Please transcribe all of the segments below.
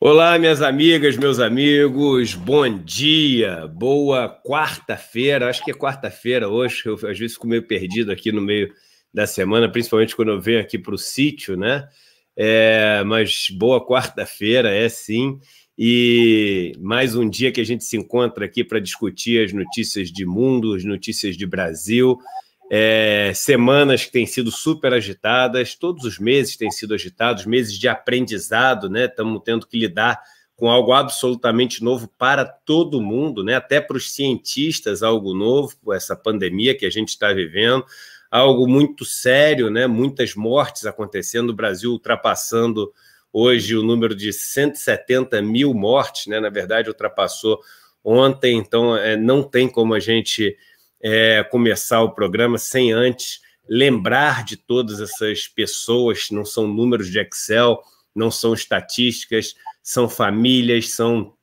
Olá, minhas amigas, meus amigos, bom dia, boa quarta-feira. Acho que é quarta-feira hoje, eu às vezes fico meio perdido aqui no meio da semana, principalmente quando eu venho aqui para o sítio, né? É, mas boa quarta-feira, é sim. E mais um dia que a gente se encontra aqui para discutir as notícias de mundo, as notícias de Brasil. É, semanas que têm sido super agitadas, todos os meses têm sido agitados, meses de aprendizado, né? Estamos tendo que lidar com algo absolutamente novo para todo mundo, né? Até para os cientistas, algo novo, essa pandemia que a gente está vivendo, algo muito sério, né? Muitas mortes acontecendo, o Brasil ultrapassando hoje o número de 170 mil mortes, né? Na verdade, ultrapassou ontem, então é, não tem como a gente é, começar o programa sem antes lembrar de todas essas pessoas, não são números de Excel, não são estatísticas, são famílias, são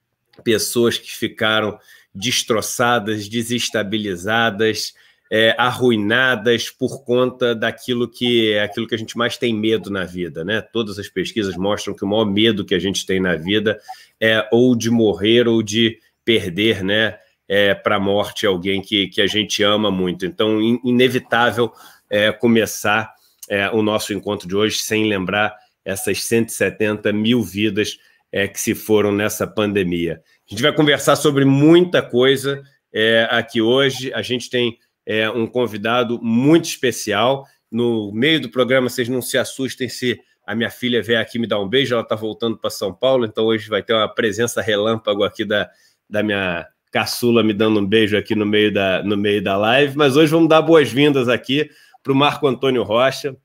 pessoas que ficaram destroçadas, desestabilizadas, é, arruinadas por conta daquilo que é aquilo que a gente mais tem medo na vida, né? Todas as pesquisas mostram que o maior medo que a gente tem na vida é ou de morrer ou de perder, né? É, para a morte alguém que, que a gente ama muito. Então, in, inevitável é, começar é, o nosso encontro de hoje sem lembrar essas 170 mil vidas é, que se foram nessa pandemia. A gente vai conversar sobre muita coisa é, aqui hoje. A gente tem é, um convidado muito especial. No meio do programa, vocês não se assustem se a minha filha vier aqui me dar um beijo, ela está voltando para São Paulo, então hoje vai ter uma presença relâmpago aqui da, da minha caçula me dando um beijo aqui no meio da, no meio da live, mas hoje vamos dar boas-vindas aqui para o Marco Antônio Rocha.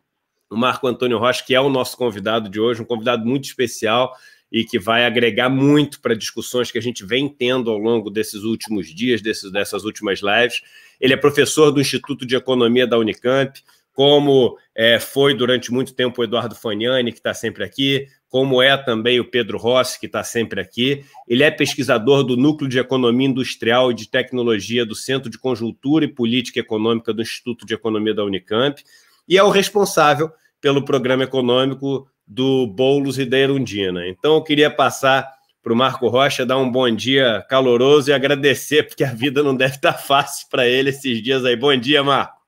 O Marco Antônio Rocha, que é o nosso convidado de hoje, um convidado muito especial e que vai agregar muito para discussões que a gente vem tendo ao longo desses últimos dias, desses, dessas últimas lives. Ele é professor do Instituto de Economia da Unicamp, como é, foi durante muito tempo o Eduardo Fagnani, que está sempre aqui, como é também o Pedro Rossi, que está sempre aqui. Ele é pesquisador do Núcleo de Economia Industrial e de Tecnologia do Centro de Conjuntura e Política Econômica do Instituto de Economia da Unicamp e é o responsável pelo programa econômico do Boulos e da Erundina. Então, eu queria passar para o Marco Rocha dar um bom dia caloroso e agradecer, porque a vida não deve estar fácil para ele esses dias aí. Bom dia, Marco.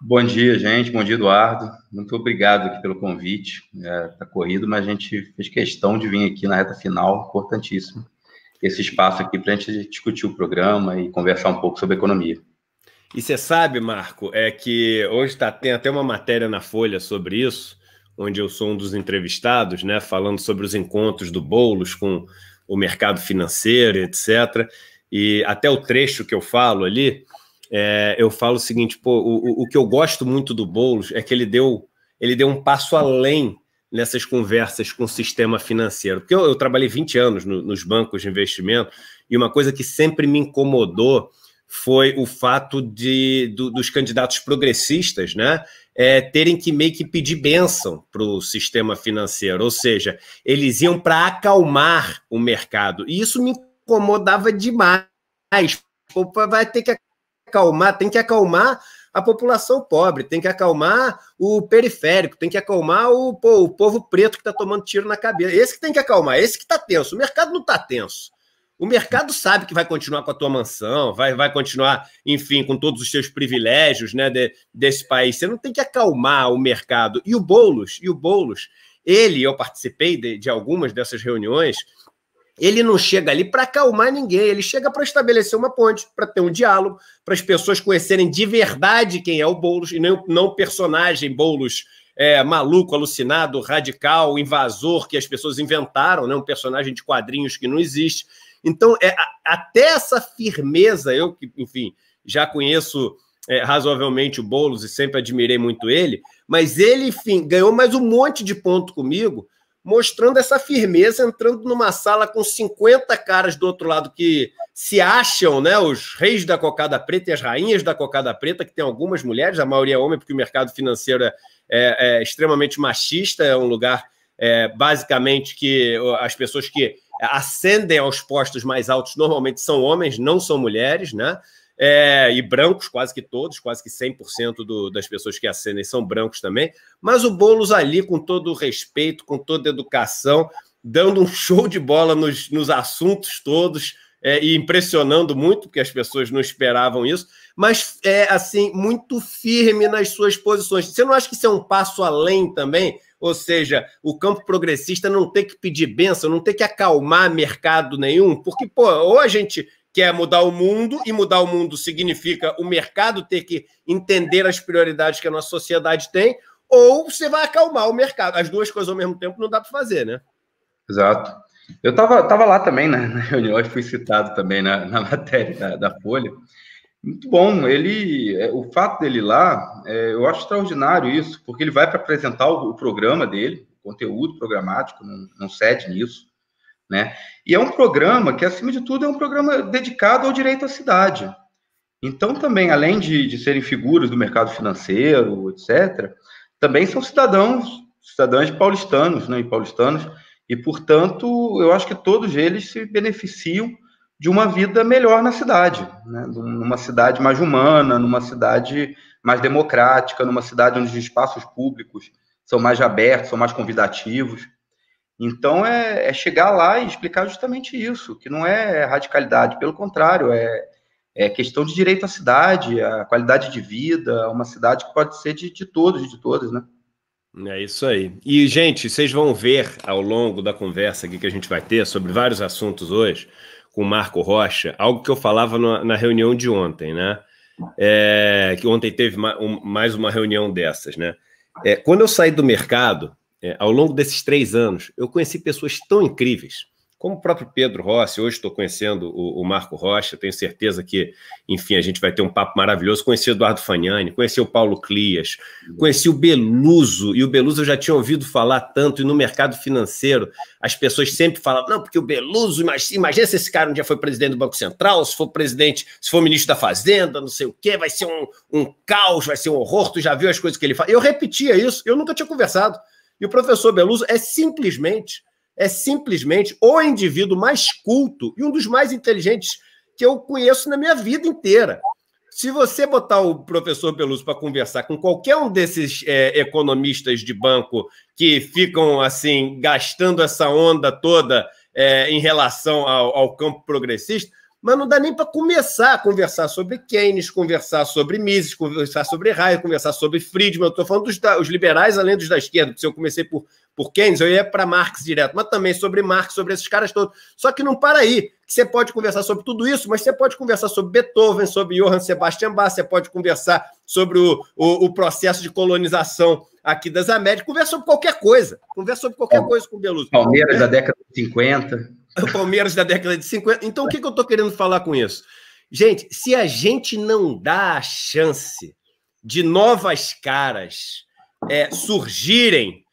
Bom dia, gente. Bom dia, Eduardo. Muito obrigado aqui pelo convite. Está é, tá corrido, mas a gente fez questão de vir aqui na reta final, importantíssimo, esse espaço aqui para a gente discutir o programa e conversar um pouco sobre economia. E você sabe, Marco, é que hoje tá, tem até uma matéria na Folha sobre isso, onde eu sou um dos entrevistados, né, falando sobre os encontros do Boulos com o mercado financeiro, etc. E até o trecho que eu falo ali, é, eu falo o seguinte, pô, o, o que eu gosto muito do Boulos é que ele deu, ele deu um passo além nessas conversas com o sistema financeiro. Porque eu, eu trabalhei 20 anos no, nos bancos de investimento e uma coisa que sempre me incomodou foi o fato de do, dos candidatos progressistas, né, é, terem que meio que pedir bênção para o sistema financeiro, ou seja, eles iam para acalmar o mercado. E isso me incomodava demais. Vai ter que acalmar, tem que acalmar a população pobre, tem que acalmar o periférico, tem que acalmar o, pô, o povo preto que está tomando tiro na cabeça. Esse que tem que acalmar, esse que está tenso. O mercado não está tenso. O mercado sabe que vai continuar com a tua mansão, vai, vai continuar, enfim, com todos os seus privilégios né, de, desse país. Você não tem que acalmar o mercado. E o Boulos, e o Boulos, ele, eu participei de, de algumas dessas reuniões, ele não chega ali para acalmar ninguém, ele chega para estabelecer uma ponte, para ter um diálogo, para as pessoas conhecerem de verdade quem é o Boulos e não, não personagem Boulos é, maluco, alucinado, radical, invasor que as pessoas inventaram, né? um personagem de quadrinhos que não existe. Então, é, até essa firmeza, eu que, enfim, já conheço é, razoavelmente o Boulos e sempre admirei muito ele, mas ele, enfim, ganhou mais um monte de ponto comigo mostrando essa firmeza, entrando numa sala com 50 caras do outro lado que se acham, né, os reis da cocada preta e as rainhas da cocada preta, que tem algumas mulheres, a maioria é homem, porque o mercado financeiro é, é, é extremamente machista, é um lugar é, basicamente que as pessoas que ascendem aos postos mais altos normalmente são homens, não são mulheres, né? É, e brancos, quase que todos, quase que 100% do, das pessoas que acendem são brancos também, mas o Boulos ali, com todo o respeito, com toda a educação, dando um show de bola nos, nos assuntos todos é, e impressionando muito, porque as pessoas não esperavam isso, mas é assim, muito firme nas suas posições. Você não acha que isso é um passo além também? Ou seja, o campo progressista não ter que pedir benção, não ter que acalmar mercado nenhum, porque, pô, ou a gente quer mudar o mundo, e mudar o mundo significa o mercado ter que entender as prioridades que a nossa sociedade tem, ou você vai acalmar o mercado. As duas coisas ao mesmo tempo não dá para fazer, né? Exato. Eu estava tava lá também né, na reunião e fui citado também na, na matéria da, da, Folha. Muito bom. Ele, é, o fato dele lá, é, eu acho extraordinário isso, porque ele vai para apresentar o, o, programa dele, conteúdo programático, não, não cede nisso, né? E é um programa que, acima de tudo, é um programa dedicado ao direito à cidade. Então, também, além de, de serem figuras do mercado financeiro, etc., também são cidadãos, cidadãos paulistanos, né, e paulistanos, e, portanto, eu acho que todos eles se beneficiam de uma vida melhor na cidade, né, numa cidade mais humana, numa cidade mais democrática, numa cidade onde os espaços públicos são mais abertos, são mais convidativos. Então, é, é chegar lá e explicar justamente isso, que não é radicalidade, pelo contrário, é, é questão de direito à cidade, a qualidade de vida, uma cidade que pode ser de, de todos e de todas, né? É isso aí. E, gente, vocês vão ver ao longo da conversa aqui que a gente vai ter sobre vários assuntos hoje com o Marco Rocha, algo que eu falava na, na reunião de ontem, né? É, que ontem teve mais uma reunião dessas, né? É, quando eu saí do mercado, é, ao longo desses três anos, eu conheci pessoas tão incríveis como o próprio Pedro Rossi, hoje estou conhecendo o, o, Marco Rocha, tenho certeza que, enfim, a gente vai ter um papo maravilhoso. Conheci o Eduardo Fagnani, conheci o Paulo Clias, conheci o Beluso, e o Beluso eu já tinha ouvido falar tanto, e no mercado financeiro as pessoas sempre falavam, não, porque o Beluso, imagina, imagina se esse cara um dia foi presidente do Banco Central, se for presidente, se for ministro da Fazenda, não sei o quê, vai ser um, um caos, vai ser um horror, tu já viu as coisas que ele faz. Eu repetia isso, eu nunca tinha conversado. E o professor Beluso é simplesmente é simplesmente o indivíduo mais culto e um dos mais inteligentes que eu conheço na minha vida inteira. Se você botar o professor Peluso para conversar com qualquer um desses é, economistas de banco que ficam assim gastando essa onda toda é, em relação ao, ao campo progressista, mas não dá nem para começar a conversar sobre Keynes, conversar sobre Mises, conversar sobre Hayek, conversar sobre Friedman. Eu estou falando dos da, os liberais além dos da esquerda, porque se eu comecei por, por Keynes, eu ia para Marx direto, mas também sobre Marx, sobre esses caras todos. Só que não para aí. Você pode conversar sobre tudo isso, mas você pode conversar sobre Beethoven, sobre Johann Sebastian Bach, você pode conversar sobre o, o, o processo de colonização aqui das Américas, conversa sobre qualquer coisa. Conversa sobre qualquer coisa com o Beluso. Palmeiras é. da década de 50 o Palmeiras da década de 50. Então, o que, que eu estou querendo falar com isso? Gente, se a gente não dá a chance de novas caras é, surgirem,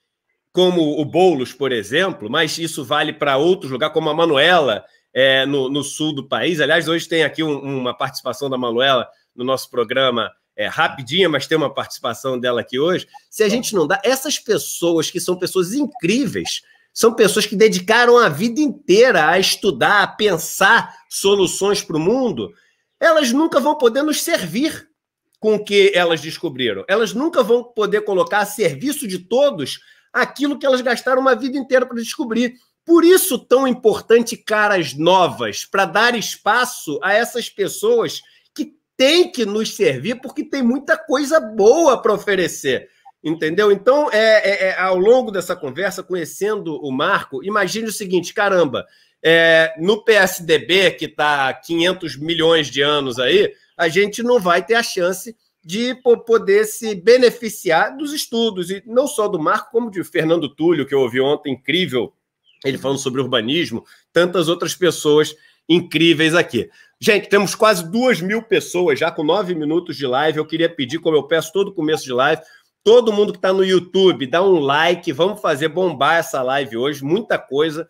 como o Boulos, por exemplo, mas isso vale para outros lugares, como a Manuela, é, no, no, sul do país. Aliás, hoje tem aqui um, uma participação da Manuela no nosso programa é, rapidinha, mas tem uma participação dela aqui hoje. Se a gente não dá, essas pessoas que são pessoas incríveis, são pessoas que dedicaram a vida inteira a estudar, a pensar soluções para o mundo. Elas nunca vão poder nos servir com o que elas descobriram. Elas nunca vão poder colocar a serviço de todos aquilo que elas gastaram uma vida inteira para descobrir. Por isso, tão importante caras novas, para dar espaço a essas pessoas que têm que nos servir, porque tem muita coisa boa para oferecer. Entendeu? Então, é, é, é, ao longo dessa conversa, conhecendo o Marco, imagine o seguinte: caramba, é, no PSDB, que está 500 milhões de anos aí, a gente não vai ter a chance de poder se beneficiar dos estudos, e não só do Marco, como de Fernando Túlio, que eu ouvi ontem, incrível, ele falando sobre urbanismo, tantas outras pessoas incríveis aqui. Gente, temos quase duas mil pessoas já com nove minutos de live. Eu queria pedir, como eu peço todo começo de live, Todo mundo que está no YouTube, dá um like. Vamos fazer bombar essa live hoje. Muita coisa.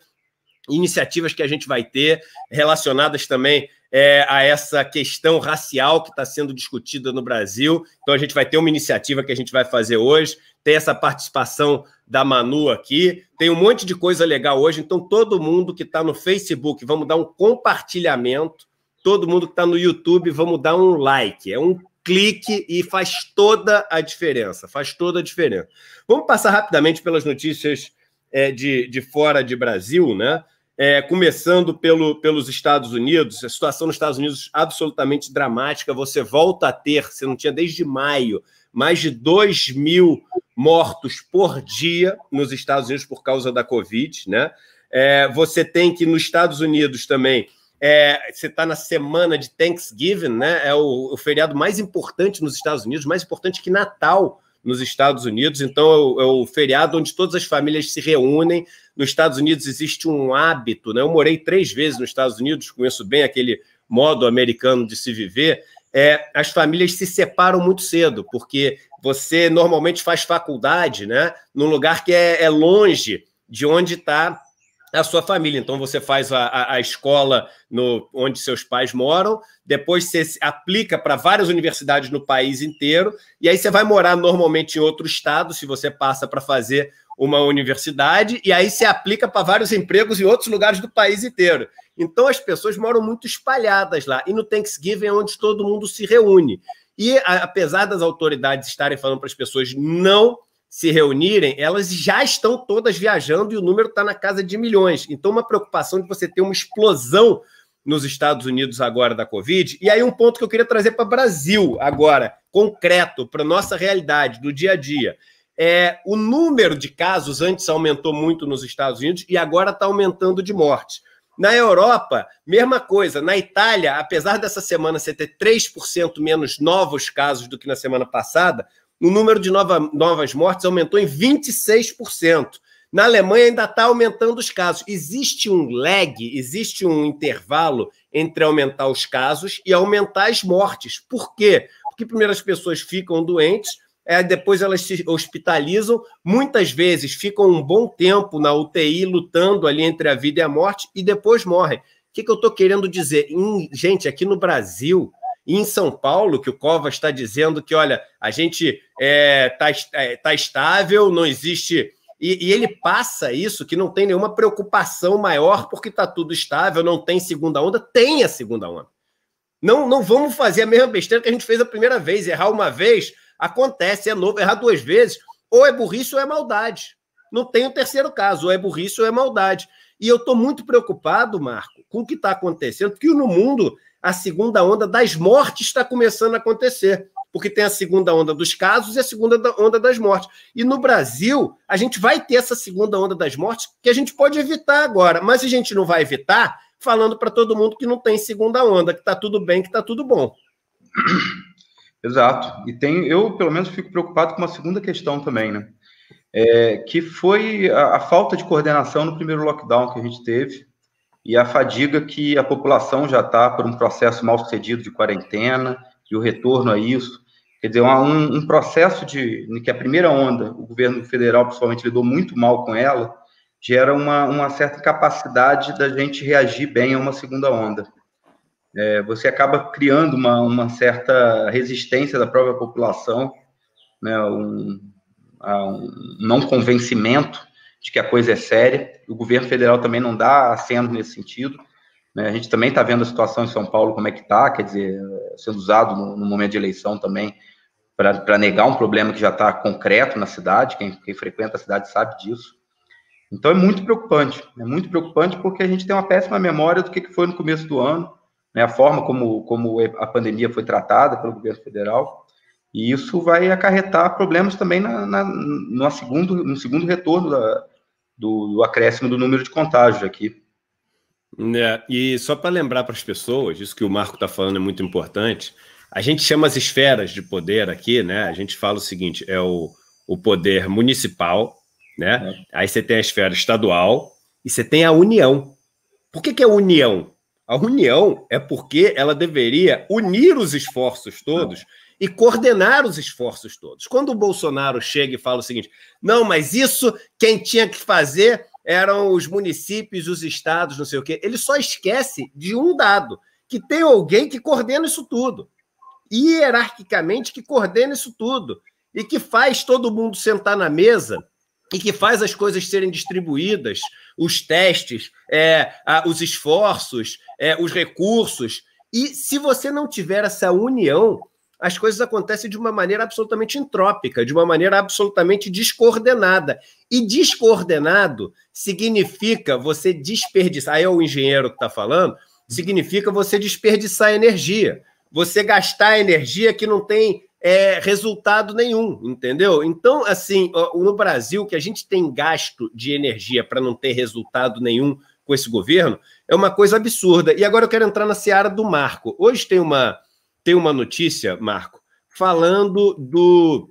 Iniciativas que a gente vai ter relacionadas também é, a essa questão racial que está sendo discutida no Brasil. Então, a gente vai ter uma iniciativa que a gente vai fazer hoje. Tem essa participação da Manu aqui. Tem um monte de coisa legal hoje. Então, todo mundo que está no Facebook, vamos dar um compartilhamento. Todo mundo que está no YouTube, vamos dar um like. É um clique e faz toda a diferença. Faz toda a diferença. Vamos passar rapidamente pelas notícias é, de, de fora de Brasil, né? É, começando pelo, pelos Estados Unidos, a situação nos Estados Unidos absolutamente dramática. Você volta a ter, você não tinha desde maio, mais de 2 mil mortos por dia nos Estados Unidos por causa da Covid, né? É, você tem que nos Estados Unidos também. É, você está na semana de Thanksgiving, né? É o, o, feriado mais importante nos Estados Unidos, mais importante que Natal nos Estados Unidos. Então, é o, é o, feriado onde todas as famílias se reúnem. Nos Estados Unidos existe um hábito, né? Eu morei três vezes nos Estados Unidos, conheço bem aquele modo americano de se viver. É, as famílias se separam muito cedo, porque você normalmente faz faculdade, né? Num lugar que é, é longe de onde está a sua família. Então, você faz a, a, a, escola no, onde seus pais moram, depois você aplica para várias universidades no país inteiro, e aí você vai morar normalmente em outro estado, se você passa para fazer uma universidade, e aí você aplica para vários empregos em outros lugares do país inteiro. Então, as pessoas moram muito espalhadas lá, e no Thanksgiving é onde todo mundo se reúne. E, apesar das autoridades estarem falando para as pessoas não se reunirem, elas já estão todas viajando e o número está na casa de milhões. Então, uma preocupação de você ter uma explosão nos Estados Unidos agora da Covid. E aí, um ponto que eu queria trazer para o Brasil agora, concreto, para nossa realidade do dia a dia. É, o número de casos antes aumentou muito nos Estados Unidos e agora está aumentando de morte. Na Europa, mesma coisa. Na Itália, apesar dessa semana você ter 3% menos novos casos do que na semana passada, o número de nova, novas mortes aumentou em 26%. Na Alemanha ainda está aumentando os casos. Existe um lag, existe um intervalo entre aumentar os casos e aumentar as mortes. Por quê? Porque primeiro as pessoas ficam doentes, é, depois elas se hospitalizam, muitas vezes ficam um bom tempo na UTI lutando ali entre a vida e a morte e depois morrem. O que, que eu estou querendo dizer? Gente, aqui no Brasil, em São Paulo, que o Covas está dizendo que, olha, a gente está é, é, tá estável, não existe. E, e, ele passa isso, que não tem nenhuma preocupação maior, porque está tudo estável, não tem segunda onda, tem a segunda onda. Não, não vamos fazer a mesma besteira que a gente fez a primeira vez. Errar uma vez acontece, é novo. Errar duas vezes, ou é burrice ou é maldade. Não tem o terceiro caso, ou é burrice ou é maldade. E eu estou muito preocupado, Marco, com o que está acontecendo, porque no mundo a segunda onda das mortes está começando a acontecer, porque tem a segunda onda dos casos e a segunda onda das mortes. E no Brasil, a gente vai ter essa segunda onda das mortes que a gente pode evitar agora, mas a gente não vai evitar falando para todo mundo que não tem segunda onda, que está tudo bem, que está tudo bom. Exato. E tem, eu pelo menos fico preocupado com uma segunda questão também, né? É, que foi a, a falta de coordenação no primeiro lockdown que a gente teve e a fadiga que a população já está por um processo mal sucedido de quarentena e o retorno a isso. Quer dizer, um, um processo de que a primeira onda, o governo federal principalmente lidou muito mal com ela, gera uma, uma certa capacidade da gente reagir bem a uma segunda onda. É, você acaba criando uma, uma certa resistência da própria população, né, um, um não convencimento de que a coisa é séria. O governo federal também não dá aceno nesse sentido. Né? A gente também está vendo a situação em São Paulo como é que está, quer dizer, sendo usado no, no momento de eleição também para negar um problema que já está concreto na cidade. Quem, quem frequenta a cidade sabe disso. Então é muito preocupante, é muito preocupante porque a gente tem uma péssima memória do que foi no começo do ano, né, a forma como, como a pandemia foi tratada pelo governo federal, e isso vai acarretar problemas também na, na, no, segundo, no segundo retorno da, do, do acréscimo do número de contágios aqui. É, e só para lembrar para as pessoas, isso que o Marco está falando é muito importante. A gente chama as esferas de poder aqui, né? A gente fala o seguinte: é o, o poder municipal, né? É. Aí você tem a esfera estadual e você tem a União. Por que, que é União? A União é porque ela deveria unir os esforços todos e coordenar os esforços todos. Quando o Bolsonaro chega e fala o seguinte: não, mas isso quem tinha que fazer eram os municípios, os estados, não sei o quê, ele só esquece de um dado: que tem alguém que coordena isso tudo, hierarquicamente que coordena isso tudo, e que faz todo mundo sentar na mesa e que faz as coisas serem distribuídas, os testes, é, os esforços, é, os recursos. E se você não tiver essa união, as coisas acontecem de uma maneira absolutamente entrópica, de uma maneira absolutamente descoordenada. E descoordenado significa você desperdiçar. Aí é o engenheiro que está falando, significa você desperdiçar energia, você gastar energia que não tem é, resultado nenhum, entendeu? Então, assim, no Brasil, que a gente tem gasto de energia para não ter resultado nenhum com esse governo, é uma coisa absurda. E agora eu quero entrar na seara do Marco. Hoje tem uma tem uma notícia, Marco, falando do,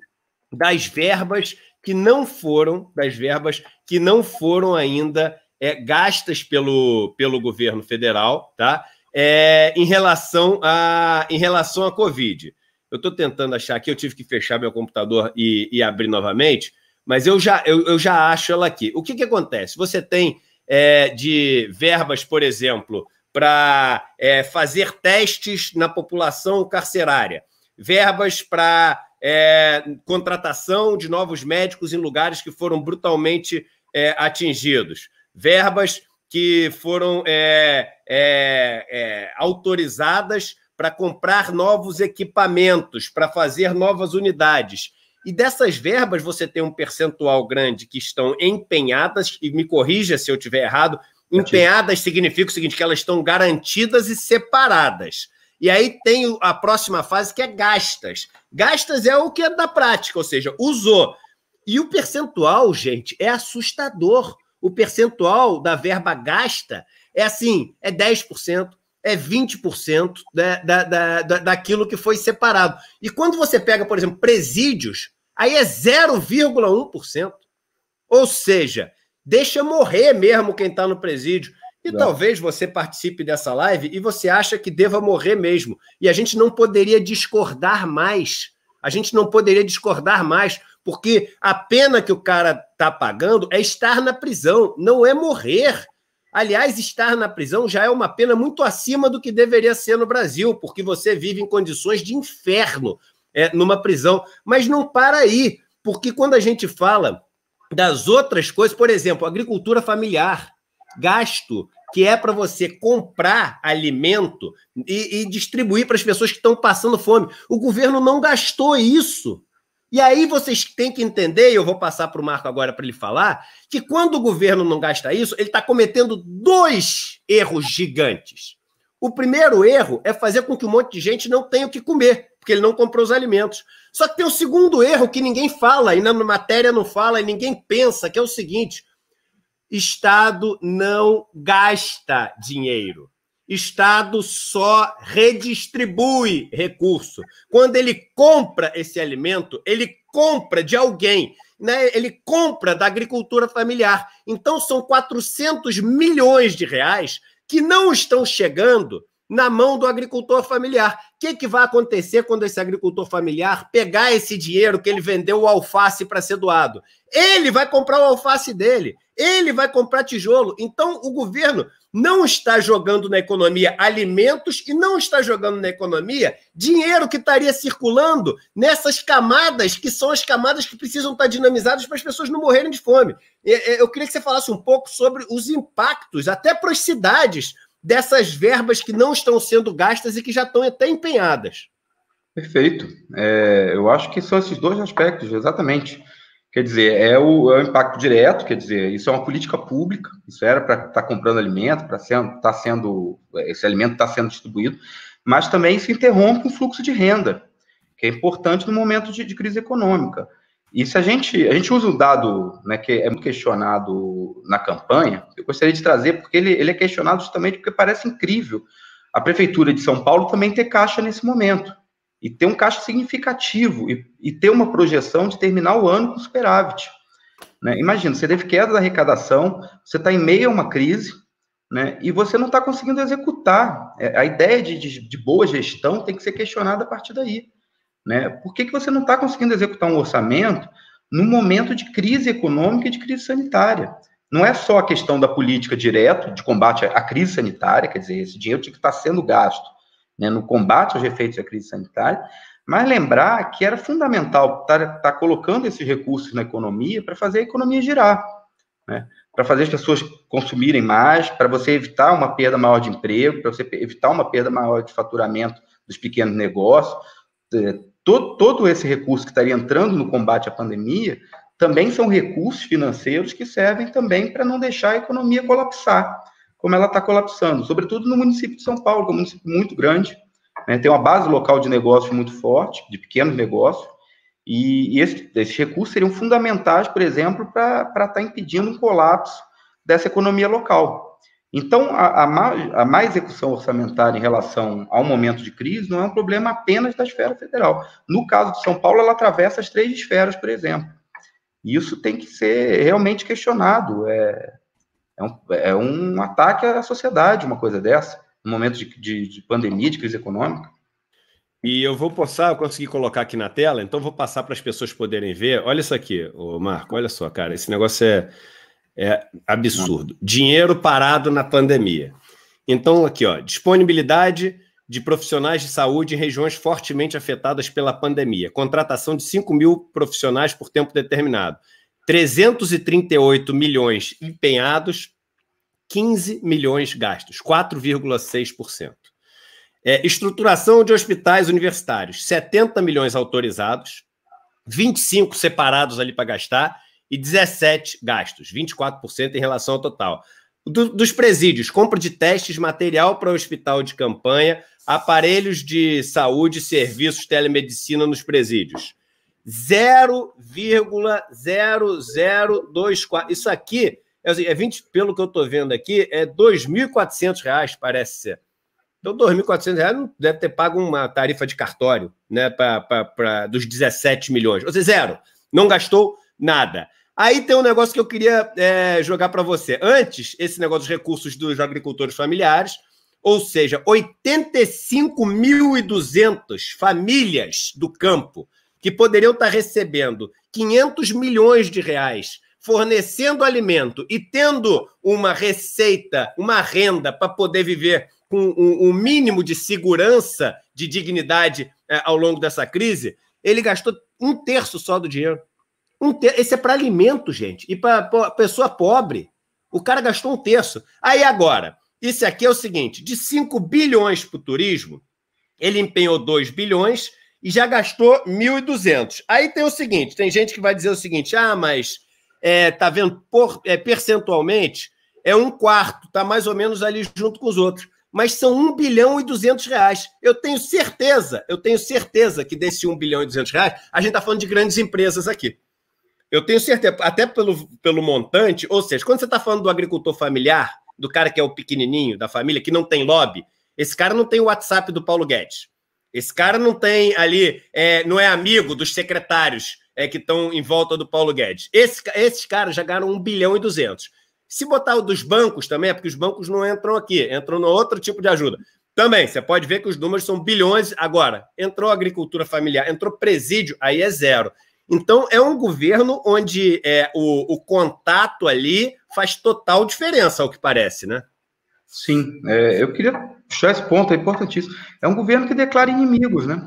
das verbas que não foram, das verbas que não foram ainda é, gastas pelo, pelo governo federal, tá? É, em relação a em relação à Covid. Eu estou tentando achar aqui, eu tive que fechar meu computador e, e abrir novamente, mas eu já, eu, eu, já acho ela aqui. O que, que acontece? Você tem é, de verbas, por exemplo, para é, fazer testes na população carcerária, verbas para é, contratação de novos médicos em lugares que foram brutalmente é, atingidos, verbas que foram é, é, é, autorizadas para comprar novos equipamentos, para fazer novas unidades. E dessas verbas você tem um percentual grande que estão empenhadas, e me corrija se eu estiver errado, Empenhadas significa o seguinte: que elas estão garantidas e separadas. E aí tem a próxima fase que é gastas. Gastas é o que é da prática, ou seja, usou. E o percentual, gente, é assustador. O percentual da verba gasta é assim: é 10%, é 20% da, da, da, daquilo que foi separado. E quando você pega, por exemplo, presídios, aí é 0,1%. Ou seja, Deixa morrer mesmo quem está no presídio. E não. talvez você participe dessa live e você acha que deva morrer mesmo. E a gente não poderia discordar mais. A gente não poderia discordar mais, porque a pena que o cara está pagando é estar na prisão, não é morrer. Aliás, estar na prisão já é uma pena muito acima do que deveria ser no Brasil, porque você vive em condições de inferno é, numa prisão. Mas não para aí, porque quando a gente fala das outras coisas, por exemplo, agricultura familiar, gasto que é para você comprar alimento e, e distribuir para as pessoas que estão passando fome. O governo não gastou isso. E aí vocês têm que entender, e eu vou passar para o Marco agora para ele falar, que quando o governo não gasta isso, ele está cometendo dois erros gigantes. O primeiro erro é fazer com que um monte de gente não tenha o que comer, porque ele não comprou os alimentos. Só que tem um segundo erro que ninguém fala, e na matéria não fala, e ninguém pensa, que é o seguinte: Estado não gasta dinheiro. Estado só redistribui recurso. Quando ele compra esse alimento, ele compra de alguém, né? ele compra da agricultura familiar. Então, são 400 milhões de reais que não estão chegando na mão do agricultor familiar. O que, que vai acontecer quando esse agricultor familiar pegar esse dinheiro que ele vendeu o alface para ser doado? Ele vai comprar o alface dele, ele vai comprar tijolo. Então, o governo não está jogando na economia alimentos e não está jogando na economia dinheiro que estaria circulando nessas camadas que são as camadas que precisam estar dinamizadas para as pessoas não morrerem de fome. Eu queria que você falasse um pouco sobre os impactos, até para as cidades, dessas verbas que não estão sendo gastas e que já estão até empenhadas. Perfeito. É, eu acho que são esses dois aspectos, exatamente. Quer dizer, é o, é o, impacto direto, quer dizer, isso é uma política pública, isso era para estar tá comprando alimento, para tá sendo, esse alimento está sendo distribuído, mas também se interrompe o fluxo de renda, que é importante no momento de, de crise econômica. Se a gente, a gente usa um dado né, que é muito questionado na campanha, eu gostaria de trazer, porque ele, ele é questionado justamente porque parece incrível a Prefeitura de São Paulo também ter caixa nesse momento, e ter um caixa significativo, e, e ter uma projeção de terminar o ano com superávit. Né? Imagina, você teve queda da arrecadação, você está em meio a uma crise, né, e você não está conseguindo executar. É, a ideia de, de, de boa gestão tem que ser questionada a partir daí. Né? Por que, que você não está conseguindo executar um orçamento no momento de crise econômica e de crise sanitária? Não é só a questão da política direta de combate à crise sanitária, quer dizer, esse dinheiro tinha que estar sendo gasto né, no combate aos efeitos da crise sanitária, mas lembrar que era fundamental estar, estar tá colocando esses recursos na economia para fazer a economia girar, né? para fazer as pessoas consumirem mais, para você evitar uma perda maior de emprego, para você evitar uma perda maior de faturamento dos pequenos negócios, é, todo, todo esse recurso que estaria entrando no combate à pandemia também são recursos financeiros que servem também para não deixar a economia colapsar, como ela está colapsando, sobretudo no município de São Paulo, que é um município muito grande, né, tem uma base local de negócios muito forte, de pequenos negócios, e, e esses, esses, recursos seriam fundamentais, por exemplo, para estar tá impedindo um colapso dessa economia local. Então, a, a, má, a má execução orçamentária em relação ao momento de crise não é um problema apenas da esfera federal. No caso de São Paulo, ela atravessa as três esferas, por exemplo. E isso tem que ser realmente questionado. É, é, um, é um ataque à sociedade, uma coisa dessa, no momento de, de, de pandemia, de crise econômica. E eu vou passar, eu consegui colocar aqui na tela, então vou passar para as pessoas poderem ver. Olha isso aqui, ô Marco, olha só, cara, esse negócio é, é absurdo. Dinheiro parado na pandemia. Então, aqui, ó, disponibilidade de profissionais de saúde em regiões fortemente afetadas pela pandemia. Contratação de 5 mil profissionais por tempo determinado. 338 milhões empenhados, 15 milhões gastos, 4,6%. É, estruturação de hospitais universitários, 70 milhões autorizados, 25 separados ali para gastar e 17 gastos, 24% em relação ao total. Do, dos presídios, compra de testes, material para o hospital de campanha, aparelhos de saúde, serviços, telemedicina nos presídios. 0,0024. Isso aqui é 20, pelo que eu estou vendo aqui, é R$ 2.400, parece ser. Então, R$ 2.400 não deve ter pago uma tarifa de cartório, né, para dos 17 milhões. Ou seja, zero. Não gastou nada. Aí tem um negócio que eu queria é, jogar para você. Antes, esse negócio dos recursos dos agricultores familiares, ou seja, 85.200 famílias do campo que poderiam estar recebendo 500 milhões de reais, fornecendo alimento e tendo uma receita, uma renda para poder viver com um, um, mínimo de segurança, de dignidade é, ao longo dessa crise, ele gastou um terço só do dinheiro. Um ter... Esse é para alimento, gente, e para pessoa pobre. O cara gastou um terço. Aí agora, isso aqui é o seguinte: de 5 bilhões para o turismo, ele empenhou 2 bilhões e já gastou 1.200. Aí tem o seguinte: tem gente que vai dizer o seguinte: ah, mas é, tá vendo, por, é, percentualmente, é um quarto, tá mais ou menos ali junto com os outros. Mas são 1 bilhão e 200 reais. Eu tenho certeza, eu tenho certeza que desse 1 bilhão e 200 reais, a gente está falando de grandes empresas aqui. Eu tenho certeza, até pelo, pelo montante, ou seja, quando você está falando do agricultor familiar, do cara que é o pequenininho da família, que não tem lobby, esse cara não tem o WhatsApp do Paulo Guedes. Esse cara não tem ali, é, não é amigo dos secretários é, que estão em volta do Paulo Guedes. Esse, esses caras já ganharam 1 bilhão e 200. Se botar o dos bancos também, é porque os bancos não entram aqui, entram no outro tipo de ajuda. Também, você pode ver que os números são bilhões. Agora, entrou agricultura familiar, entrou presídio, aí é zero. Então, é um governo onde é, o, o contato ali faz total diferença, ao que parece, né? Sim, é, eu queria puxar esse ponto, é importantíssimo. É um governo que declara inimigos, né?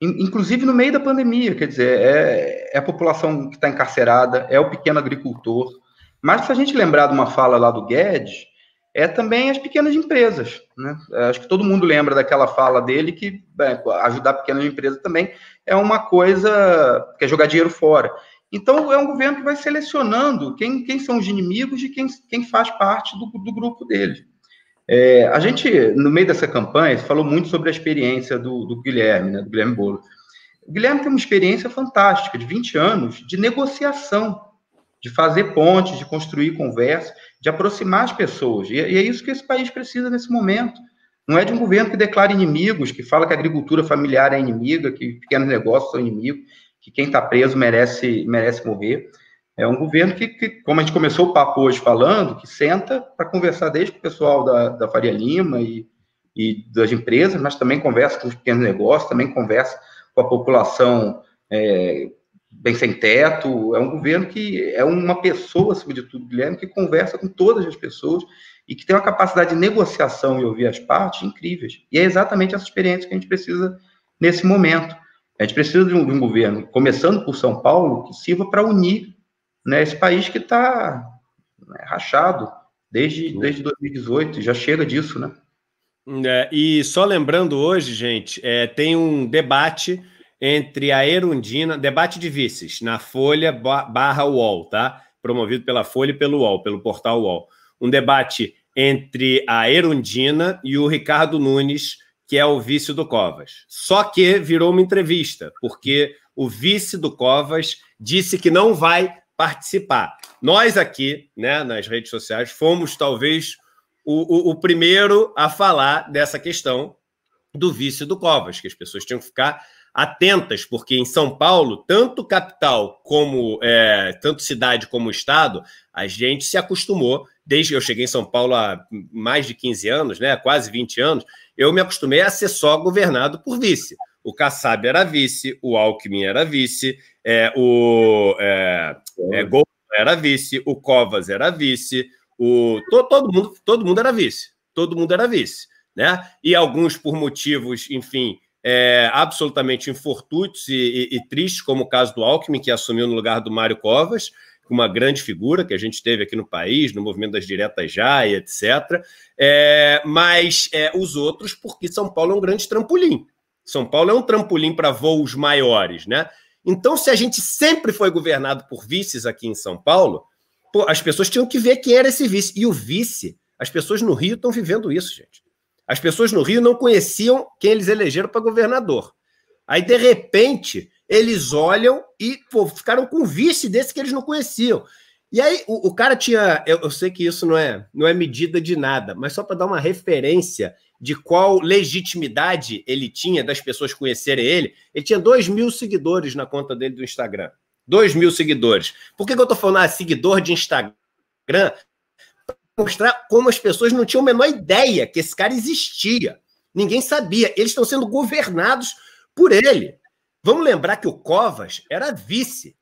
Inclusive no meio da pandemia, quer dizer, é, é a população que está encarcerada, é o pequeno agricultor. Mas se a gente lembrar de uma fala lá do Guedes, é também as pequenas empresas. Né? Acho que todo mundo lembra daquela fala dele que bem, ajudar pequenas empresas também é uma coisa que é jogar dinheiro fora. Então, é um governo que vai selecionando quem, quem são os inimigos e quem, quem faz parte do, do grupo dele. É, a gente, no meio dessa campanha, falou muito sobre a experiência do, do Guilherme, né, do Guilherme Bolo. O Guilherme tem uma experiência fantástica, de 20 anos, de negociação, de fazer pontes, de construir conversa de aproximar as pessoas. E, é isso que esse país precisa nesse momento. Não é de um governo que declara inimigos, que fala que a agricultura familiar é inimiga, que pequenos negócios são inimigos, que quem está preso merece, merece morrer. É um governo que, que, como a gente começou o papo hoje falando, que senta para conversar desde com o pessoal da, da Faria Lima e, e das empresas, mas também conversa com os pequenos negócios, também conversa com a população é, bem sem teto, é um governo que é uma pessoa, acima de tudo, Guilherme, que conversa com todas as pessoas e que tem uma capacidade de negociação e ouvir as partes incríveis. E é exatamente essa experiência que a gente precisa nesse momento. A gente precisa de um, de um governo, começando por São Paulo, que sirva para unir né, esse país que está né, rachado desde, desde 2018, já chega disso, né? É, e só lembrando hoje, gente, é, tem um debate entre a Erundina, debate de vices, na Folha barra UOL, tá? Promovido pela Folha e pelo UOL, pelo portal UOL. Um debate entre a Erundina e o Ricardo Nunes, que é o vice do Covas. Só que virou uma entrevista, porque o vice do Covas disse que não vai participar. Nós aqui, né, nas redes sociais, fomos talvez o, o, o primeiro a falar dessa questão do vice do Covas, que as pessoas tinham que ficar atentas, porque em São Paulo, tanto capital como é, tanto cidade como estado, a gente se acostumou, desde que eu cheguei em São Paulo há mais de 15 anos, né, quase 20 anos, eu me acostumei a ser só governado por vice. O Kassab era vice, o Alckmin era vice, é, o é, é, Gol era vice, o Covas era vice, o, to, todo, mundo, todo mundo era vice, todo mundo era vice, né? E alguns por motivos, enfim, é, absolutamente infortuitos e, e, e, tristes, como o caso do Alckmin, que assumiu no lugar do Mário Covas, uma grande figura que a gente teve aqui no país, no movimento das diretas já e etc. É, mas é, os outros, porque São Paulo é um grande trampolim. São Paulo é um trampolim para voos maiores, né? Então, se a gente sempre foi governado por vices aqui em São Paulo, pô, as pessoas tinham que ver quem era esse vice. E o vice, as pessoas no Rio estão vivendo isso, gente. As pessoas no Rio não conheciam quem eles elegeram para governador. Aí, de repente, eles olham e pô, ficaram com vice desse que eles não conheciam. E aí, o, o cara tinha. Eu, eu, sei que isso não é, não é medida de nada, mas só para dar uma referência de qual legitimidade ele tinha das pessoas conhecerem ele, ele tinha 2 mil seguidores na conta dele do Instagram. 2 mil seguidores. Por que, que eu estou falando ah, seguidor de Instagram? Mostrar como as pessoas não tinham a menor ideia que esse cara existia. Ninguém sabia. Eles estão sendo governados por ele. Vamos lembrar que o Covas era vice.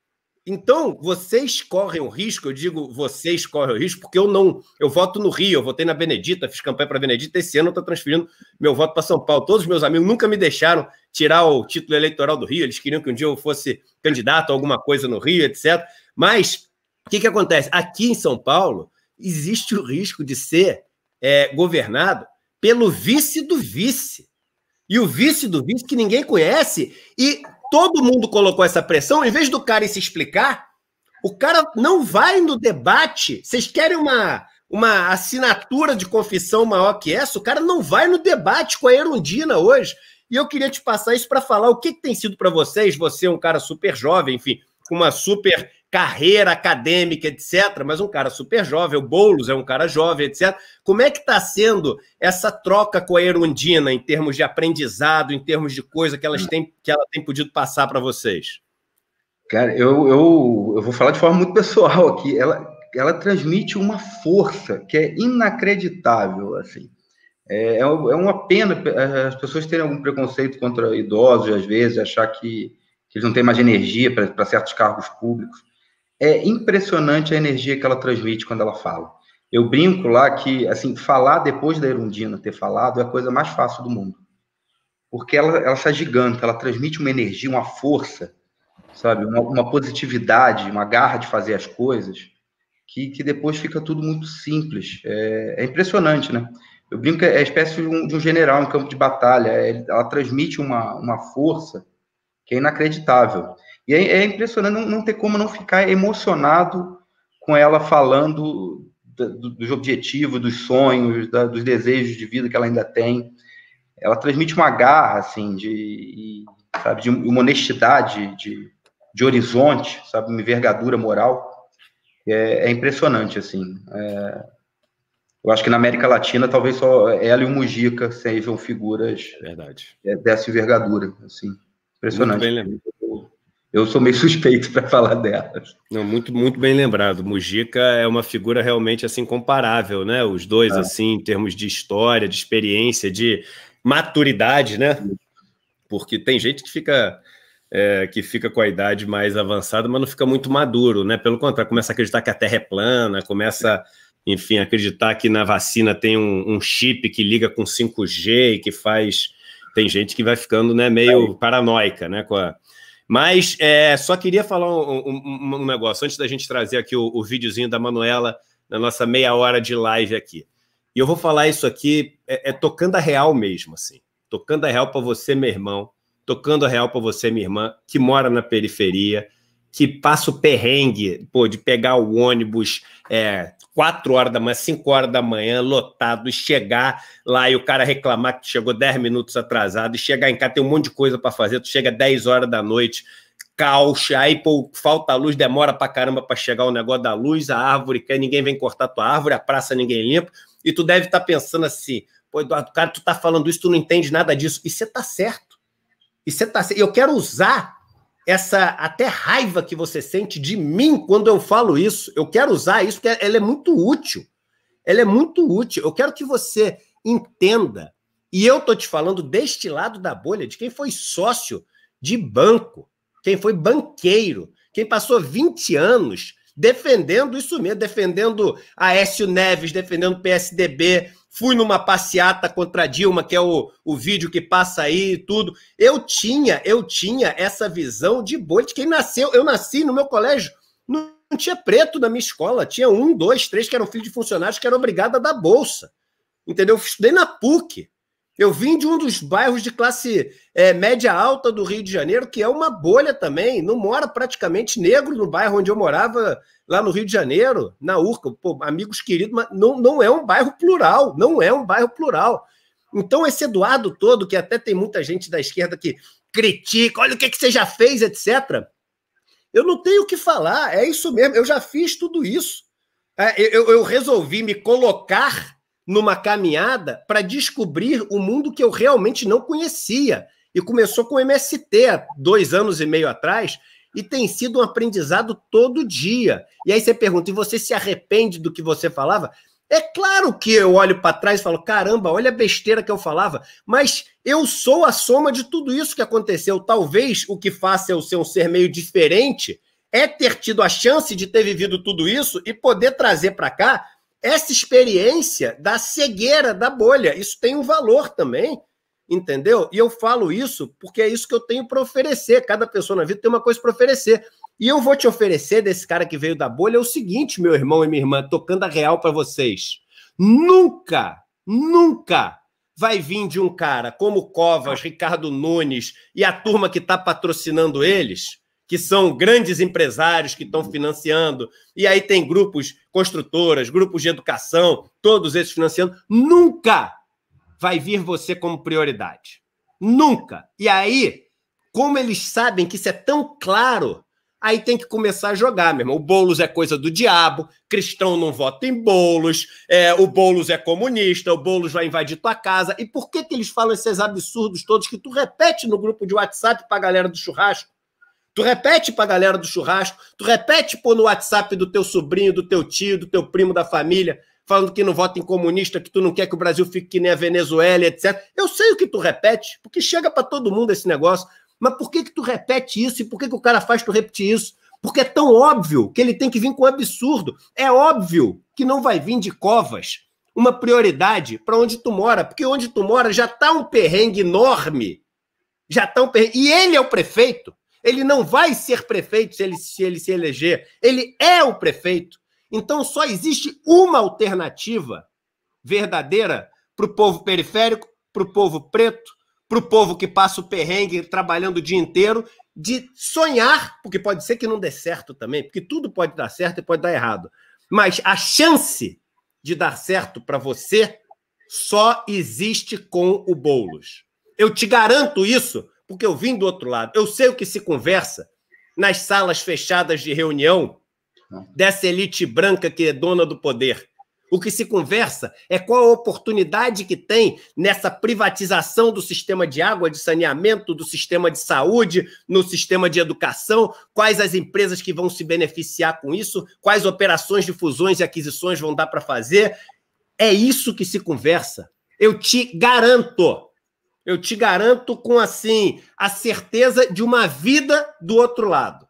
Então, vocês correm o risco, eu digo vocês correm o risco, porque eu não. Eu voto no Rio, eu votei na Benedita, fiz campanha para Benedita. Esse ano eu estou transferindo meu voto para São Paulo. Todos os meus amigos nunca me deixaram tirar o título eleitoral do Rio, eles queriam que um dia eu fosse candidato a alguma coisa no Rio, etc. Mas o que, que acontece? Aqui em São Paulo, existe o risco de ser é, governado pelo vice do vice. E o vice do vice que ninguém conhece, e todo mundo colocou essa pressão, em vez do cara se explicar, o cara não vai no debate. Vocês querem uma, uma assinatura de confissão maior que essa? O cara não vai no debate com a Erundina hoje. E eu queria te passar isso para falar o que, que tem sido para vocês. Você é um cara super jovem, enfim, com uma super carreira acadêmica, etc., mas um cara super jovem, o Boulos é um cara jovem, etc. Como é que está sendo essa troca com a Erundina em termos de aprendizado, em termos de coisa que, elas têm, que ela tem podido passar para vocês? Cara, eu, eu, eu vou falar de forma muito pessoal aqui. Ela, ela transmite uma força que é inacreditável, assim. É, é, é uma pena as pessoas terem algum preconceito contra idosos, às vezes, achar que, que eles não têm mais energia para certos cargos públicos é impressionante a energia que ela transmite quando ela fala. Eu brinco lá que, assim, falar depois da Erundina ter falado é a coisa mais fácil do mundo. Porque ela, ela se gigante, ela transmite uma energia, uma força, sabe? Uma, uma, positividade, uma garra de fazer as coisas, que, que depois fica tudo muito simples. É, é impressionante, né? Eu brinco que é a espécie de um, de um, general em campo de batalha. É, ela transmite uma, uma força que é inacreditável. E é, é impressionante não, não, ter como não ficar emocionado com ela falando do, dos objetivos, dos sonhos, da, dos desejos de vida que ela ainda tem. Ela transmite uma garra, assim, de, sabe, de uma honestidade, de, de horizonte, sabe, uma envergadura moral. É, é impressionante, assim. É, eu acho que na América Latina, talvez só ela e o Mujica sejam figuras Verdade. dessa envergadura, assim. Impressionante. Muito bem lembrado eu sou meio suspeito para falar delas. Não, muito, muito bem lembrado. Mujica é uma figura realmente assim comparável, né? Os dois, ah. assim, em termos de história, de experiência, de maturidade, né? Porque tem gente que fica é, que fica com a idade mais avançada, mas não fica muito maduro, né? Pelo contrário, começa a acreditar que a Terra é plana, começa, enfim, a acreditar que na vacina tem um, um chip que liga com 5G e que faz. Tem gente que vai ficando né, meio paranoica, né? Com a mas é, só queria falar um, um, um, negócio antes da gente trazer aqui o, o videozinho da Manuela na nossa meia hora de live aqui. E eu vou falar isso aqui é, é tocando a real mesmo, assim. Tocando a real para você, meu irmão, tocando a real para você, minha irmã, que mora na periferia, que passa o perrengue pô, de pegar o ônibus é, 4 horas da manhã, 5 horas da manhã, lotado, e chegar lá e o cara reclamar que chegou 10 minutos atrasado, e chegar em casa, tem um monte de coisa para fazer, tu chega 10 horas da noite, caos, aí pô, falta a luz, demora para caramba para chegar o negócio da luz, a árvore quer, ninguém vem cortar tua árvore, a praça ninguém limpa, e tu deve estar tá pensando assim, pô, Eduardo, cara, tu tá falando isso, tu não entende nada disso, e você tá certo. E você tá certo. Eu quero usar essa até raiva que você sente de mim quando eu falo isso. Eu quero usar isso porque ela é muito útil. Ela é muito útil. Eu quero que você entenda. E eu tô te falando deste lado da bolha, de quem foi sócio de banco, quem foi banqueiro, quem passou 20 anos defendendo isso mesmo, defendendo Aécio Neves, defendendo o PSDB, fui numa passeata contra Dilma, que é o, o vídeo que passa aí e tudo. Eu tinha, eu tinha essa visão de bolha de quem nasceu. Eu nasci no meu colégio, não tinha preto na minha escola, tinha um, dois, três que eram filhos de funcionários que eram obrigados a dar bolsa. Entendeu? Eu estudei na PUC. Eu vim de um dos bairros de classe é, média alta do Rio de Janeiro, que é uma bolha também. Não mora praticamente negro no bairro onde eu morava, lá no Rio de Janeiro, na Urca. Pô, amigos queridos, mas não, não é um bairro plural. Não é um bairro plural. Então, esse Eduardo todo, que até tem muita gente da esquerda que critica, olha o que, que você já fez, etc. Eu não tenho o que falar, é isso mesmo. Eu já fiz tudo isso. É, eu, eu resolvi me colocar numa caminhada para descobrir o mundo que eu realmente não conhecia. E começou com o MST há dois anos e meio atrás, e tem sido um aprendizado todo dia. E aí você pergunta, e você se arrepende do que você falava? É claro que eu olho para trás e falo, caramba, olha a besteira que eu falava, mas eu sou a soma de tudo isso que aconteceu. Talvez o que faça eu ser um ser meio diferente é ter tido a chance de ter vivido tudo isso e poder trazer para cá essa experiência da cegueira da bolha. Isso tem um valor também, entendeu? E eu falo isso porque é isso que eu tenho para oferecer. Cada pessoa na vida tem uma coisa para oferecer. E eu vou te oferecer desse cara que veio da bolha é o seguinte, meu irmão e minha irmã, tocando a real para vocês. Nunca, nunca vai vir de um cara como Covas, Ricardo Nunes e a turma que está patrocinando eles que são grandes empresários que estão financiando, e aí tem grupos construtoras, grupos de educação, todos esses financiando, nunca vai vir você como prioridade. Nunca. E aí, como eles sabem que isso é tão claro, aí tem que começar a jogar, meu irmão. O Boulos é coisa do diabo, cristão não vota em Boulos, é, o Boulos é comunista, o Boulos vai invadir tua casa. E por que, que eles falam esses absurdos todos que tu repete no grupo de WhatsApp para a galera do churrasco? Tu repete pra galera do churrasco, tu repete pô, no WhatsApp do teu sobrinho, do teu tio, do teu primo da família, falando que não vota em comunista, que tu não quer que o Brasil fique que nem a Venezuela, etc. Eu sei o que tu repete, porque chega para todo mundo esse negócio. Mas por que que tu repete isso e por que que o cara faz tu repetir isso? Porque é tão óbvio que ele tem que vir com um absurdo. É óbvio que não vai vir de covas uma prioridade para onde tu mora, porque onde tu mora já tá um perrengue enorme. Já tá um perrengue. E ele é o prefeito. Ele não vai ser prefeito se ele se, ele se eleger. Ele é o prefeito. Então só existe uma alternativa verdadeira para o povo periférico, para o povo preto, para o povo que passa o perrengue trabalhando o dia inteiro, de sonhar, porque pode ser que não dê certo também, porque tudo pode dar certo e pode dar errado. Mas a chance de dar certo para você só existe com o Boulos. Eu te garanto isso, porque eu vim do outro lado. Eu sei o que se conversa nas salas fechadas de reunião dessa elite branca que é dona do poder. O que se conversa é qual a oportunidade que tem nessa privatização do sistema de água, de saneamento, do sistema de saúde, no sistema de educação, quais as empresas que vão se beneficiar com isso, quais operações de fusões e aquisições vão dar para fazer. É isso que se conversa. Eu te garanto eu te garanto com assim a certeza de uma vida do outro lado.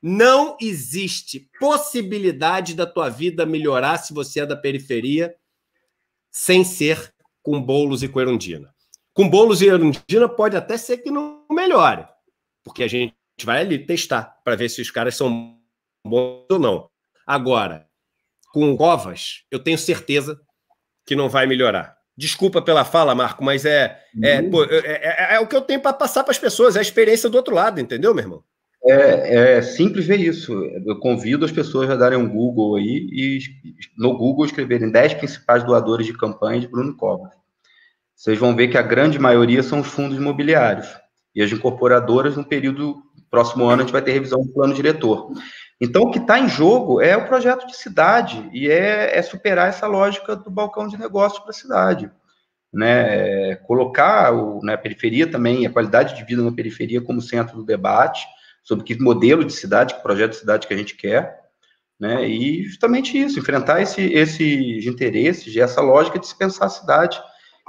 Não existe possibilidade da tua vida melhorar se você é da periferia sem ser com bolos e com. Com bolos e erundina pode até ser que não melhore, porque a gente vai ali testar para ver se os caras são bons ou não. Agora, com ovas, eu tenho certeza que não vai melhorar. Desculpa pela fala, Marco, mas é, é, uhum. pô, é, é, é, o que eu tenho para passar para as pessoas, é a experiência do outro lado, entendeu, meu irmão? É, é, simples ver isso. Eu convido as pessoas a darem um Google aí e no Google escreverem 10 principais doadores de campanha de Bruno Covas. Vocês vão ver que a grande maioria são os fundos imobiliários. E as incorporadoras, no período próximo ano, a gente vai ter revisão do plano diretor. Então, o que está em jogo é o projeto de cidade e é, é superar essa lógica do balcão de negócios para a cidade. Né? Colocar o, né, a periferia também, a qualidade de vida na periferia como centro do debate sobre que modelo de cidade, que projeto de cidade que a gente quer, né? E justamente isso, enfrentar esse, esses interesses e essa lógica de se pensar a cidade,